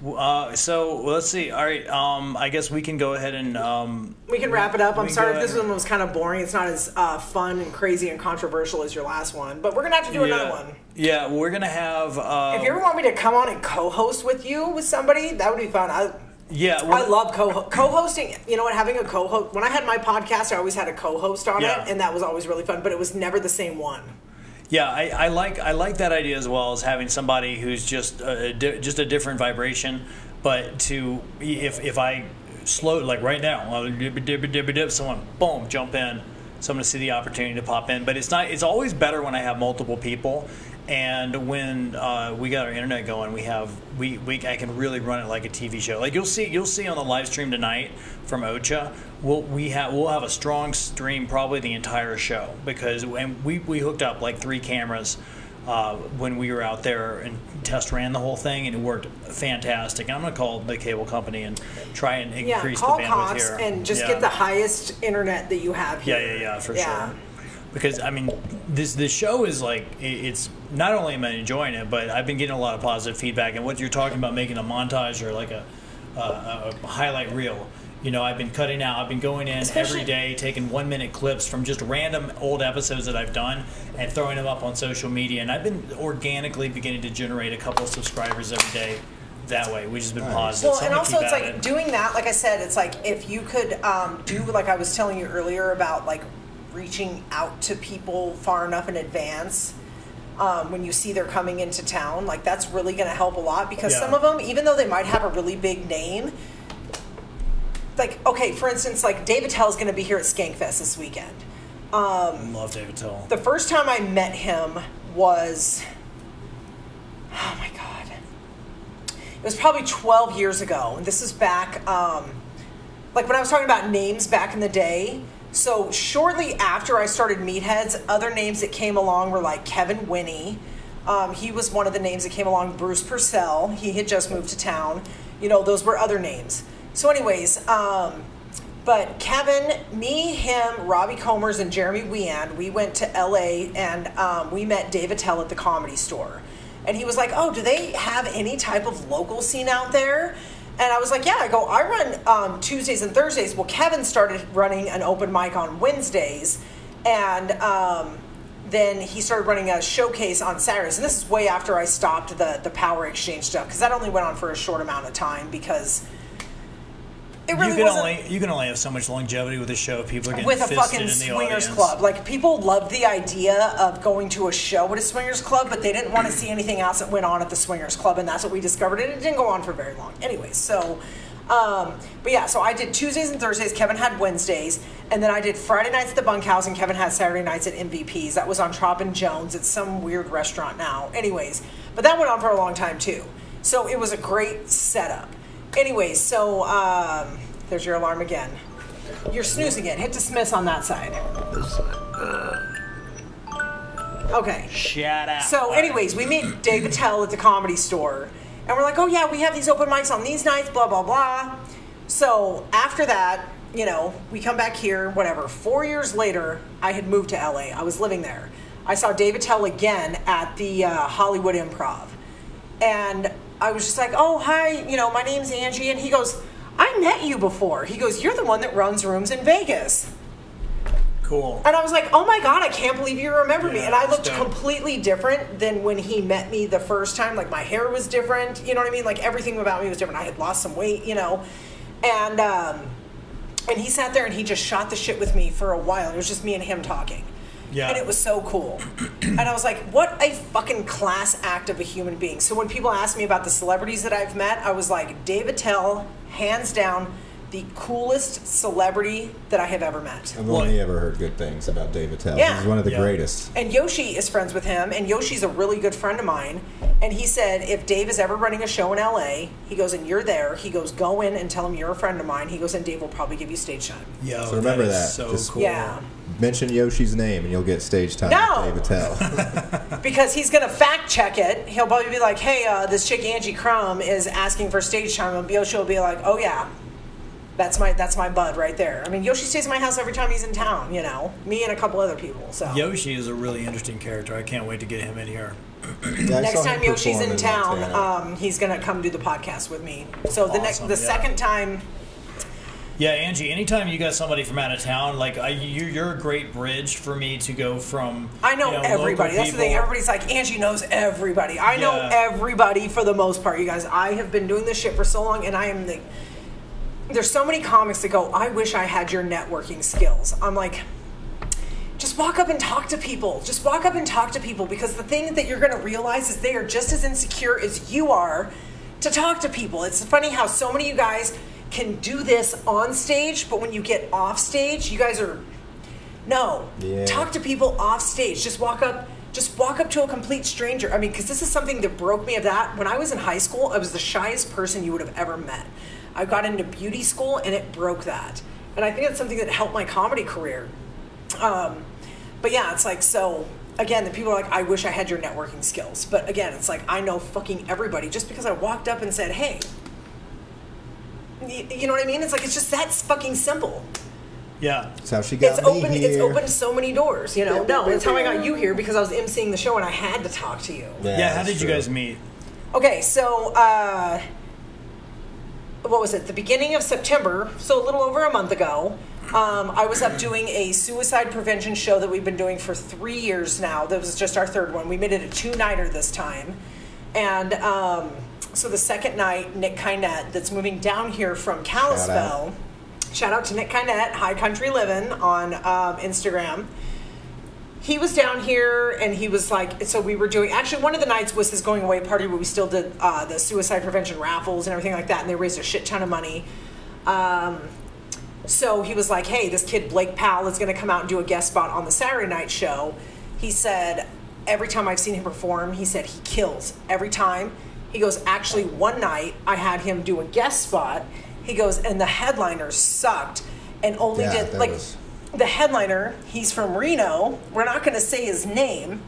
uh, so let's see. All right. Um, I guess we can go ahead and um, We can wrap it up. I'm sorry if this one was kind of boring. It's not as uh, fun and crazy and controversial as your last one, but we're gonna have to do yeah, another one. Yeah, we're gonna have. Uh, If you ever want me to come on and co-host with you with somebody, that would be fun. I, yeah, I love co co-hosting. You know what? Having a co-host. When I had my podcast, I always had a co-host on Yeah. it, and that was always really fun. But it was never the same one. Yeah, I, I like I like that idea as well as having somebody who's just a, just a different vibration, but to if if I slow like right now, someone boom jump in, so I'm to see the opportunity to pop in. But it's not. It's always better when I have multiple people. And when uh, we got our internet going, we have we, we I can really run it like a TV show. Like you'll see you'll see on the live stream tonight from Ocha, we'll we have we'll have a strong stream probably the entire show because and we we hooked up like three cameras uh, when we were out there and test ran the whole thing and it worked fantastic. And I'm gonna call the cable company and try and Yeah, increase call the bandwidth Cox here and just Yeah. get the highest internet that you have Yeah, yeah, yeah, for Yeah. sure. Because I mean, this this show is like it's not only am I enjoying it, but I've been getting a lot of positive feedback. And what you're talking about making a montage or like a, a, a highlight reel. You know, I've been cutting out. I've been going in Especially- every day, taking one minute clips from just random old episodes that I've done and throwing them up on social media. And I've been organically beginning to generate a couple of subscribers every day that way, which has been positive. Well, So and also it's like it. doing that. Like I said, it's like if you could um, do like I was telling you earlier about like reaching out to people far enough in advance um, when you see they're coming into town. Like that's really going to help a lot because Yeah. some of them, even though they might have a really big name, like okay, for instance, like Dave Attell is going to be here at Skankfest this weekend. Love Dave Attell. The first time I met him was, oh my god, it was probably 12 years ago. And this is back, um, like when I was talking about names back in the day. So shortly after I started Meatheads, other names that came along were like Kevin Winnie. Um, he was one of the names that came along. Bruce Purcell. He had just moved to town. You know, those were other names. So, anyways, um, but Kevin, me, him, Robbie Comers, and Jeremy Weand, we went to LA and um, we met Dave Attell at the comedy store. And he was like, Oh, do they have any type of local scene out there? And I was like, Yeah, I go, I run um, Tuesdays and Thursdays. Well, Kevin started running an open mic on Wednesdays. And um, then he started running a showcase on Saturdays. And this is way after I stopped the, the Power Exchange stuff because that only went on for a short amount of time because really you can wasn't only you can only have so much longevity with a show. if People are getting with a fucking in the swingers audience. club. Like people loved the idea of going to a show at a swingers club, but they didn't want to see anything else that went on at the swingers club, and that's what we discovered. And it didn't go on for very long, anyways. So, um, but yeah, so I did Tuesdays and Thursdays. Kevin had Wednesdays, and then I did Friday nights at the Bunkhouse, and Kevin had Saturday nights at MVPs. That was on Trop and Jones. It's some weird restaurant now, anyways. But that went on for a long time too. So it was a great setup. Anyways, so um, there's your alarm again. You're snoozing it. Hit dismiss on that side. Okay. Shout out. So, anyways, we meet Dave Attell at the comedy store, and we're like, oh, yeah, we have these open mics on these nights, blah, blah, blah. So, after that, you know, we come back here, whatever. Four years later, I had moved to LA. I was living there. I saw Dave Attell again at the uh, Hollywood Improv. And I was just like, oh, hi, you know, my name's Angie. And he goes, I met you before. He goes, you're the one that runs rooms in Vegas. cool. And I was like, oh my God, I can't believe you remember me. And I looked dope. completely different than when he met me the first time. Like my hair was different. You know what I mean? Like everything about me was different. I had lost some weight, you know. And um, and he sat there and he just shot the shit with me for a while. It was just me and him talking. Yeah. And it was so cool. and I was like, what a fucking class act of a human being. So when people ask me about the celebrities that I've met, I was like, Dave Attell, hands down, the coolest celebrity that I have ever met. I've Well- only ever heard good things about Dave Attell. Yeah. He's one of the Yeah. greatest. And Yoshi is friends with him, and Yoshi's a really good friend of mine. And he said, if Dave is ever running a show in LA, he goes, and you're there, he goes, go in and tell him you're a friend of mine. He goes, and Dave will probably give you stage time. Yeah. So remember is that. So Just- cool. Yeah. Mention Yoshi's name and you'll get stage time No. with Dave Attell. Because he's going to fact check it. He'll probably be like, hey, uh, this chick Angie Krum is asking for stage time. And Yoshi will be like, oh, yeah. That's my that's my bud right there. I mean, Yoshi stays at my house every time he's in town. You know, me and a couple other people. So Yoshi is a really interesting character. I can't wait to get him in here. Yeah, next time Yoshi's perform in town, Montana. um, he's gonna come do the podcast with me. So the next, the yeah. second time, Yeah, Angie. Anytime you got somebody from out of town, like I, you, you're a great bridge for me to go from. I know, you know everybody. That's the thing. Everybody's like, Angie knows everybody. I know Yeah. everybody for the most part. You guys, I have been doing this shit for so long, and I am the. There's so many comics that go, I wish I had your networking skills. I'm like, just walk up and talk to people. Just walk up and talk to people because the thing that you're going to realize is they are just as insecure as you are to talk to people. It's funny how so many of you guys can do this on stage, but when you get off stage, you guys are no. Yeah. Talk to people off stage. Just walk up. Just walk up to a complete stranger. I mean, because this is something that broke me of that. When I was in high school, I was the shyest person you would have ever met. I got into beauty school and it broke that. And I think it's something that helped my comedy career. Um, but yeah, it's like so. Again, the people are like, I wish I had your networking skills. But again, it's like I know fucking everybody just because I walked up and said, "Hey." Y- You know what I mean? It's like it's just that fucking simple. Yeah. That's how she got It's me opened. here. It's opened so many doors. You know. No, it's how I got you here because I was emceeing the show and I had to talk to you. Yeah. how that's did you guys meet? Okay, so uh, what was it? The beginning of September, so a little over a month ago. Um, I was up doing a suicide prevention show that we've been doing for three years now. That was just our third one. We made it a two nighter this time, and um, so the second night, Nick Kynette, that's moving down here from Kalispell. shout out to Nick Kynette, High Country Living on um, Instagram. He was down here and he was like, so we were doing, actually, one of the nights was his going away party where we still did uh, the suicide prevention raffles and everything like that, and they raised a shit ton of money. Um, so he was like, hey, this kid Blake Powell is going to come out and do a guest spot on the Saturday night show. He said, every time I've seen him perform, he said he kills every time. He goes, actually, one night I had him do a guest spot. He goes, and the headliner sucked and only Yeah, did like was- the headliner. He's from Reno. We're not going to say his name.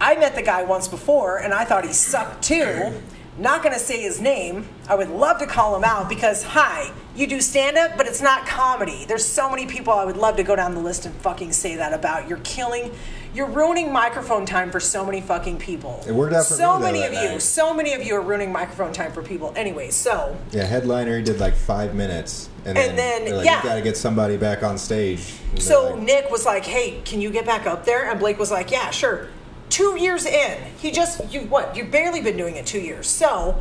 I met the guy once before and I thought he sucked too. Not going to say his name. I would love to call him out because, hi, you do stand up, but it's not comedy. There's so many people I would love to go down the list and fucking say that about. You're killing, you're ruining microphone time for so many fucking people. It worked out for so many of you, night. so many of you are ruining microphone time for people. Anyway, so Yeah, headliner he did like five minutes, and, And then, they're like, yeah. you got to get somebody back on stage. So like, Nick was like, "Hey, can you get back up there?" And Blake was like, "Yeah, sure." Two years in, he just you what? You've barely been doing it two years. So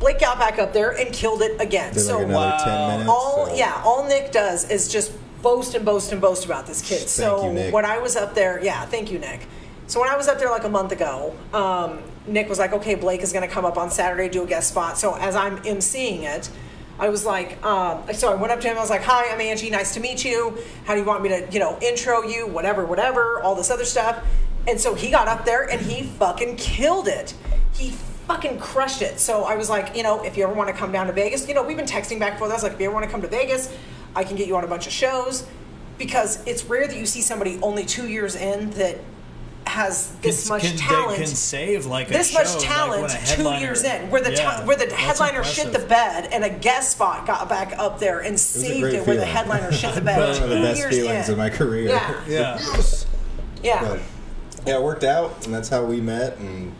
Blake got back up there and killed it again. did so like Wow. ten minutes. all so- yeah, all Nick does is just boast and boast and boast about this kid. Thank so you, Nick. when I was up there, yeah, thank you, Nick. So when I was up there like a month ago, um, Nick was like, "Okay, Blake is going to come up on Saturday do a guest spot." So as I'm emceeing it. I was like, um, so I went up to him. I was like, "Hi, I'm Angie. Nice to meet you. How do you want me to, you know, intro you? Whatever, whatever. All this other stuff." And so he got up there and he fucking killed it. He fucking crushed it. So I was like, you know, if you ever want to come down to Vegas, you know, we've been texting back and forth. I was like, if you ever want to come to Vegas, I can get you on a bunch of shows because it's rare that you see somebody only two years in that has this Can- much can, talent. Can save like this show, much like, talent when a two years in, where the Yeah, ta- where the that's headliner shit the bed and a guest spot got back up there and a saved great it, where the feeling. headliner shit the bed bet. two One of the best years feelings in. of my career. Yeah. Yeah. Yeah. But yeah, it worked out, and that's how we met. And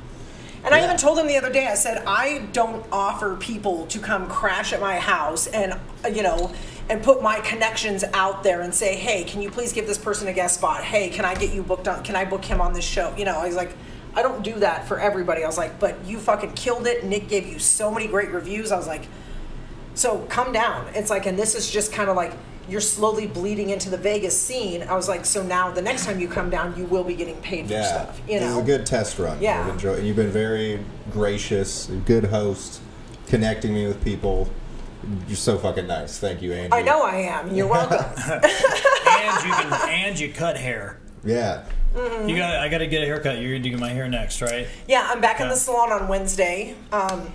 And I even told him the other day, I said, I don't offer people to come crash at my house and, you know, and put my connections out there and say, hey, can you please give this person a guest spot? Hey, can I get you booked on, can I book him on this show? You know, I was like, I don't do that for everybody. I was like, but you fucking killed it. Nick gave you so many great reviews. I was like, so come down. It's like, and this is just kind of like, you're slowly bleeding into the Vegas scene. I was like, so now the next time you come down, you will be getting paid for yeah, stuff. You it was know, a good test run. Yeah. I've enjoyed, and you've been very gracious, good host, connecting me with people. You're so fucking nice. Thank you, Angie. I know I am. You're welcome. and you can and you cut hair. Yeah. Mm-hmm. You got I got to get a haircut. You're gonna do my hair next, right? Yeah, I'm back in the salon on Wednesday. Um,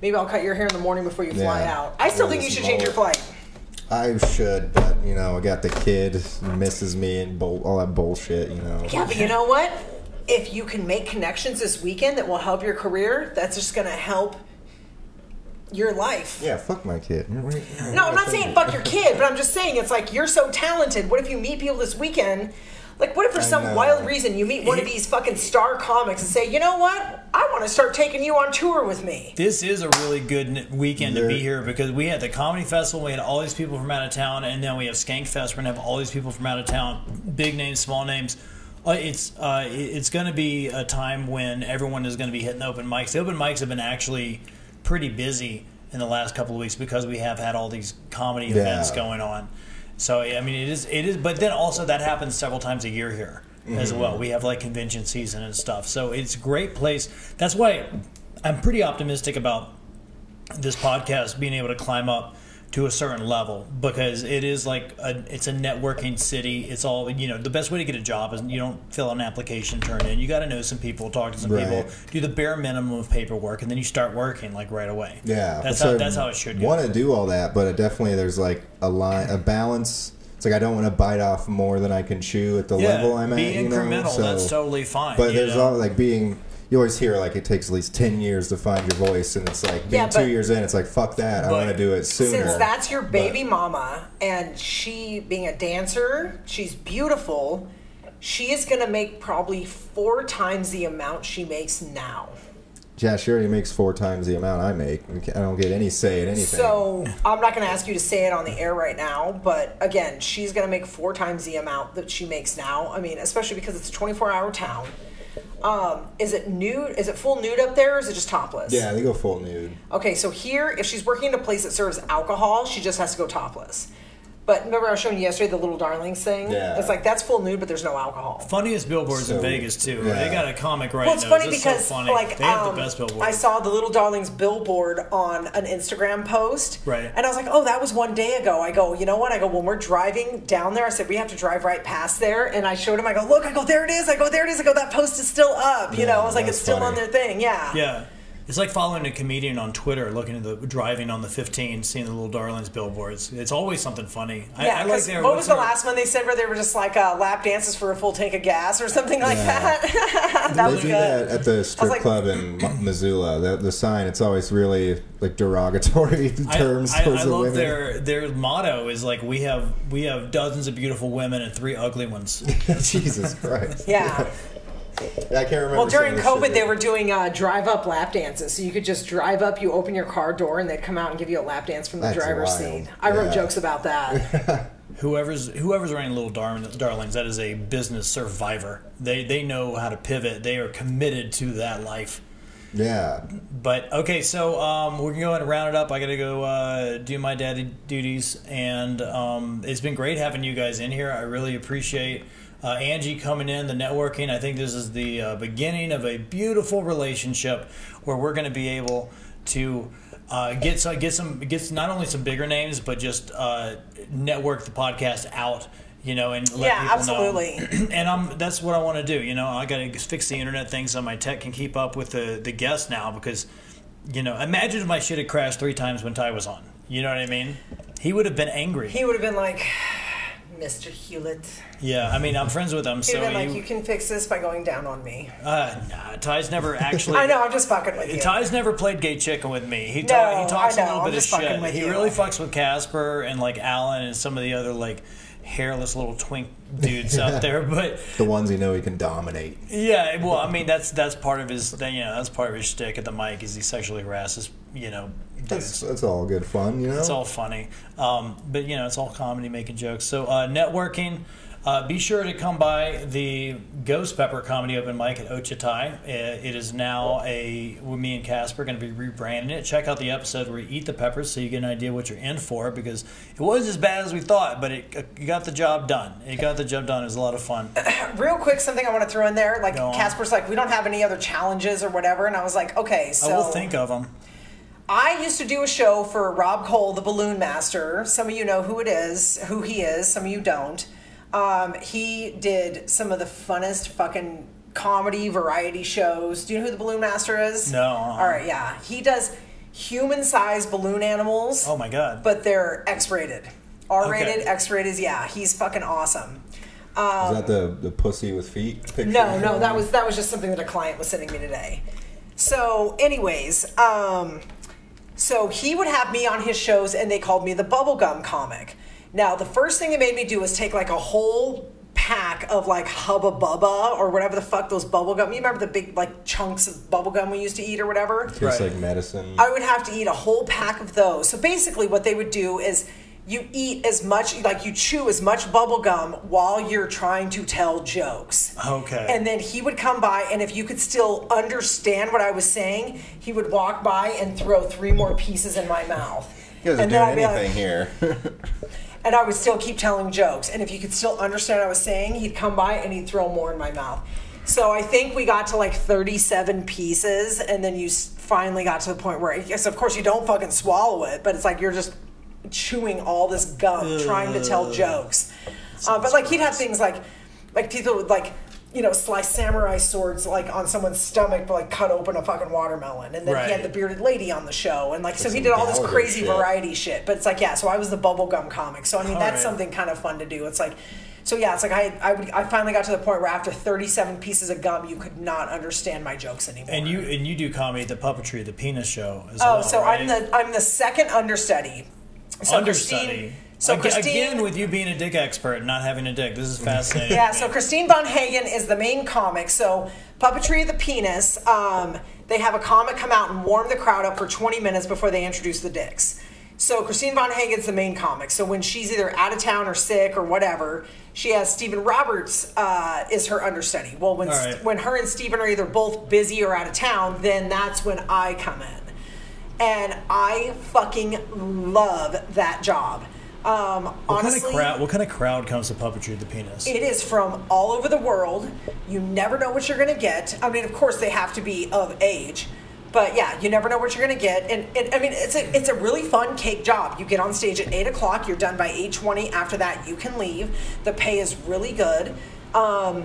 maybe I'll cut your hair in the morning before you fly Yeah. out. I still Yeah, think you this should change your flight. I should, but you know, I got the kid misses me and bull, all that bullshit. You know. Yeah, but you know what? If you can make connections this weekend that will help your career, that's just going to help your life. Yeah, fuck my kid. No, I'm not saying fuck your kid, but I'm just saying it's like you're so talented. What if you meet people this weekend? Like, what if for I some know. wild reason you meet one of these fucking star comics and say, you know what? I want to start taking you on tour with me. This is a really good n- weekend to be here because we had the comedy festival, we had all these people from out of town, and then we have Skankfest. We're gonna have all these people from out of town, big names, small names. Uh, it's uh, it's going to be a time when everyone is going to be hitting open mics. The open mics have been actually pretty busy in the last couple of weeks because we have had all these comedy events going on. So I mean, it is it is, but then also that happens several times a year here as well. Mm-hmm. We have like convention season and stuff, so it's a great place. That's why I'm pretty optimistic about this podcast being able to climb up to a certain level because it is like a, it's a networking city. It's all you know. The best way to get a job is you don't fill out an application, turn in. You got to know some people, talk to some Right. people, do the bare minimum of paperwork, and then you start working like right away. Yeah, that's how so that's how it should. Want to do all that, but it definitely there's like a line, a balance. It's like I don't want to bite off more than I can chew at the yeah, level I'm be at. know? incremental. So- that's totally fine. But there's know? all like being. You always hear like it takes at least ten years to find your voice, and it's like being Yeah, two years in, it's like fuck that. I want to do it sooner. Since that's your baby But- mama and she being a dancer, she's beautiful, she is going to make probably four times the amount she makes now. Yeah, she already makes four times the amount I make. I don't get any say in anything. So I'm not going to ask you to say it on the air right now, but again, she's going to make four times the amount that she makes now. I mean, especially because it's a 24 hour town. Um, is it nude? Is it full nude up there, or is it just topless? yeah, they go full nude. Okay, so here, if she's working in a place that serves alcohol, she just has to go topless. But remember, I was showing you yesterday the little darlings thing. Yeah. It's like that's full nude, but there's no alcohol. Funniest billboards in Vegas too. yeah. They got a comic right Well, it's now. funny It's because so funny. like they have um, the best billboard. I saw the Little Darlings billboard on an Instagram post, Right. And I was like, oh, that was one day ago. I go, you know what? I go when we're driving down there. I said we have to drive right past there, and I showed him. I go, look. I go, there it is. I go, there it is. I go, that post is still up. You Yeah, know, I was like, that's it's still on their thing. Yeah. Yeah. It's like following a comedian on Twitter, looking at the driving on the 15, seeing the little darlings billboards. It's always something funny. I, Yeah, I like 'cause their, what was the their- last one they said where they were just like uh, lap dances for a full tank of gas or something like Yeah. that? that they was do good. that at the strip like- club in Missoula. The, the sign, it's always really like derogatory I, terms I, towards I the love women. their their motto is like we have we have dozens of beautiful women and three ugly ones. Jesus Christ. Yeah. I can't remember. Well, some during of the shit COVID, they were doing uh, drive up lap dances. So you could just drive up, you open your car door, and they'd come out and give you a lap dance from the That's driver's wild. seat. I wrote jokes about that. Whoever's whoever's running Little Dar- Darlings, that is a business survivor. They they know how to pivot. They are committed to that life. Yeah. But okay, so um, we're gonna go ahead and round it up. I gotta go uh, do my daddy duties, and um, it's been great having you guys in here. I really appreciate uh, Angie coming in, the networking. I think this is the uh, beginning of a beautiful relationship where we're gonna be able to. Uh, get some, get some, get not only some bigger names, but just uh, network the podcast out, you know, and let Yeah, people absolutely. know. and I'm that's what I want to do. You know, I got to fix the internet thing so my tech can keep up with the the guests now because, you know, imagine if my shit had crashed three times when Ty was on. You know what I mean? He would have been angry. he would have been like, Mr. Hewlett. yeah, I mean, I'm friends with him, so have been like, he- you can fix this by going down on me. uh, nah, Ty's never actually. I know, I'm just fucking with you. Ty's never played gay chicken with me. He, No, ta- he talks I a know, little I'm bit of just fucking shit. with He you. really fucks with Casper and like Alan and some of the other like hairless little twink dudes out there, but. The ones you know he can dominate. Yeah, well, I mean that's that's part of his thing. you know that's part of his shtick at the mic is he sexually harasses you know That's, that's all good fun, you know? It's all funny, um, but you know it's all comedy making jokes. So uh, networking. Uh, be sure to come by the Ghost Pepper Comedy Open Mic at Ocha Thai. Uh, It is now a with me and Casper going to be rebranding it. Check out the episode where you eat the peppers so you get an idea what you're in for because it was as bad as we thought, but it, it got the job done. It got the job done. It was a lot of fun. Real quick, something I want to throw in there. Like, Casper's like, we don't have any other challenges or whatever. And I was like, okay, so. I will think of them. I used to do a show for Rob Cole, the Balloon Master. Some of you know who it is, who he is. Some of you don't. Um, he did some of the funnest fucking comedy variety shows. Do you know who the Balloon Master is? No, uh-uh. All right, yeah. He does human-sized balloon animals, Oh my god! but they're X-rated, R-rated, Okay. X-rated. Yeah, he's fucking awesome. Is that the, the pussy with feet picture? No, no, that was that was just something that a client was sending me today. So, anyways, um, so he would have me on his shows, and they called me the bubblegum comic. Now, the first thing they made me do was take like a whole pack of like Hubba Bubba or whatever the fuck those bubblegum. You remember the big like chunks of bubblegum we used to eat or whatever? Tastes Right. like medicine. I would have to eat a whole pack of those. So basically, what they would do is you eat as much, like you chew as much bubble gum while you're trying to tell jokes. Okay. And then he would come by, and if you could still understand what I was saying, he would walk by and throw three more pieces in my mouth. He wasn't and doing I'd be like- anything here. and I would still keep telling jokes. And if you could still understand what I was saying, he'd come by and he'd throw more in my mouth. So I think we got to like 37 pieces, and then you finally got to the point where, yes, of course, you don't fucking swallow it, but it's like you're just chewing all this gum trying to tell jokes. Uh, but like he'd have things like, like people would like, you know, slice samurai swords like on someone's stomach, but like cut open a fucking watermelon. And then he had the bearded lady on the show, and like so That's he did all this crazy shit. variety shit. But it's like yeah, so I was the bubblegum comic. So I mean All that's right. something kind of fun to do. It's like. So yeah, it's like I I, would, I finally got to the point where after 37 pieces of gum, you could not understand my jokes anymore. And you and you do comedy the puppetry, the penis show as well. Oh, well. so right? I'm the I'm the second understudy. So understudy. Christine, so Ag- Christine, again, with you being a dick expert and not having a dick, this is fascinating. yeah. So Christine Von Hagen is the main comic. So puppetry of the penis. Um, they have a comic come out and warm the crowd up for 20 minutes before they introduce the dicks. So Christine Von Hagen's the main comic. So when she's either out of town or sick or whatever, she has Stephen Roberts uh, is her understudy. Well, when right. when her and Stephen are either both busy or out of town, then that's when I come in. And I fucking love that job. Um, What honestly, kind of crowd? What kind of crowd comes to puppetry the penis? It is from all over the world. You never know what you're going to get. I mean, of course, they have to be of age, but yeah, you never know what you're going to get. And, and I mean, it's a it's a really fun cake job. You get on stage at eight o'clock. You're done by eight twenty. After that, you can leave. The pay is really good, um,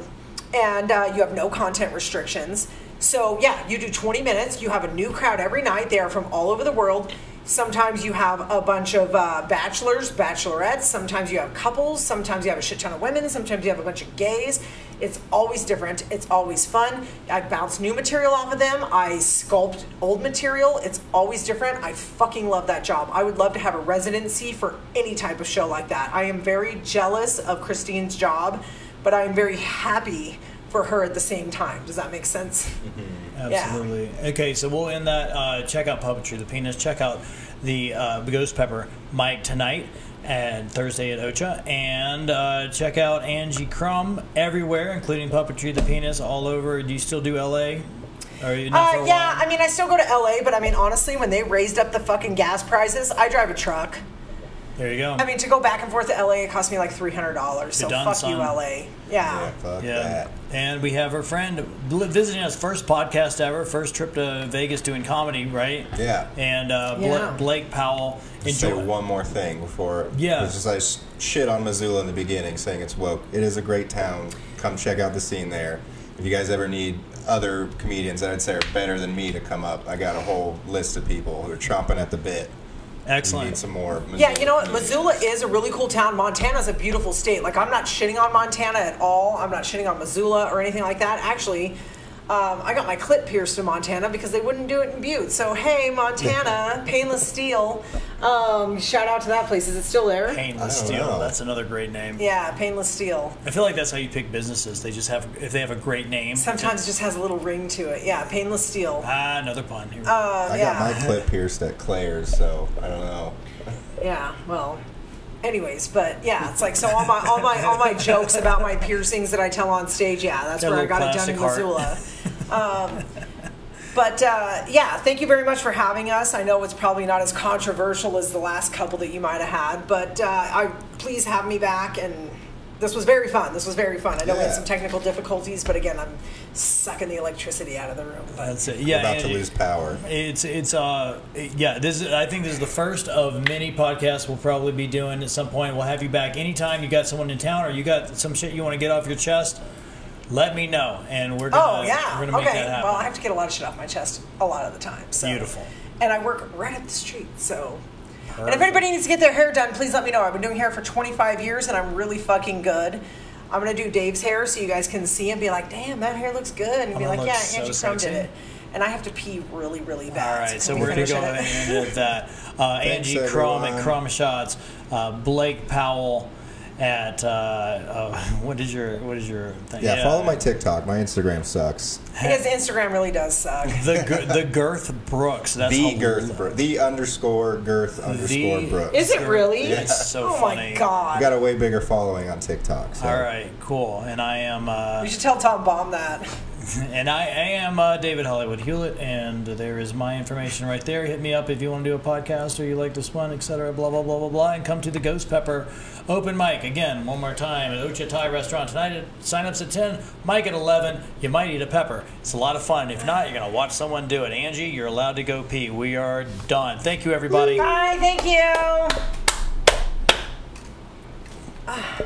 and uh, you have no content restrictions. So yeah, you do 20 minutes. You have a new crowd every night. They are from all over the world. Sometimes you have a bunch of uh, bachelors, bachelorettes. Sometimes you have couples. Sometimes you have a shit ton of women. Sometimes you have a bunch of gays. It's always different. It's always fun. I bounce new material off of them. I sculpt old material. It's always different. I fucking love that job. I would love to have a residency for any type of show like that. I am very jealous of Christine's job, but I am very happy for her at the same time. Does that make sense? Absolutely. Okay, so we'll end that. Uh, check out puppetry the penis. Check out the uh, Ghost Pepper Mike tonight and Thursday at Ocha, and uh, check out Angie Krum everywhere, including puppetry the penis all over. Do you still do LA? Or you not Uh, yeah, while? I mean, I still go to LA, but I mean, honestly, when they raised up the fucking gas prices, I drive a truck. There you go. I mean, to go back and forth to LA, it cost me like three hundred dollars. So done, fuck son. you, LA. Yeah, Yeah. fuck Yeah, that. and we have our friend visiting us first podcast ever, first trip to Vegas doing comedy, right? Yeah. And uh, Bla- Yeah. Blake Powell. Just say one more thing before. Yeah. It's just like shit on Missoula in the beginning, saying it's woke. It is a great town. Come check out the scene there. If you guys ever need other comedians that I'd say are better than me to come up, I got a whole list of people who are chomping at the bit. You need Excellent. some more. Yeah, you know what? Missoula is a really cool town. Montana's a beautiful state. Like, I'm not shitting on Montana at all. I'm not shitting on Missoula or anything like that. Actually, um, I got my clip pierced in Montana because they wouldn't do it in Butte. So, hey, Montana, Painless Steel. Um, shout out to that place. Is it still there? Painless Steel. know. That's another great name. Yeah, Painless Steel. I feel like that's how you pick businesses. They just have if they have a great name. Sometimes it just has a little ring to it. Yeah, Painless Steel. Ah, another pun. Here. Uh, I yeah. got my clip pierced at Claire's, so I don't know. Yeah, well, anyways, but yeah, it's like so all my all my all my jokes about my piercings that I tell on stage. Yeah, that's where I got it done in plastic Missoula. um, but uh, yeah, thank you very much for having us. I know it's probably not as controversial as the last couple that you might have had, but uh, I please have me back and. This was very fun. This was very fun. I know we had some technical difficulties, but again, I'm sucking the electricity out of the room. That's it. Yeah, We're about to and lose power. It's it's uh yeah. This is, I think this is the first of many podcasts we'll probably be doing at some point. We'll have you back anytime you got someone in town or you got some shit you want to get off your chest. Let me know, and we're gonna Oh yeah. we're gonna make okay. that happen. Well, I have to get a lot of shit off my chest a lot of the time. So. Beautiful. And I work right up the street, so. And if anybody needs to get their hair done, please let me know. I've been doing hair for 25 years, and I'm really fucking good. I'm gonna do Dave's hair so you guys can see and be like, "Damn, that hair looks good," and be like, "Yeah, looks so Angie Krum did it." And I have to pee really, really bad. right, so can we're gonna go it? ahead and end that. Uh, Thanks, Angie Krum at everyone. Shots, uh, Blake Powell at uh, uh, what is your what is your thing? Yeah, follow my TikTok. My Instagram sucks. Because Instagram really does suck. the Gir- the Girth Brooks. That's the hel- girth, bro- the underscore girth underscore The- Brooks. Is it really? It's so oh funny. my god! I got a way bigger following on TikTok. So. All right, cool. And I am uh, you should tell Tom Bomb that. and I, I am uh, David Hollywood Hewlett, and there is my information right there. Hit me up if you want to do a podcast or you like to spun, etc. Blah blah blah blah blah, and come to the Ghost Pepper open mic again one more time at Ocha Thai Restaurant tonight. At, sign-ups at ten, mic at eleven. You might eat a pepper. It's a lot of fun. If not, you're gonna watch someone do it. Angie, you're allowed to go pee. We are done. Thank you, everybody. Bye. Thank you. Ah.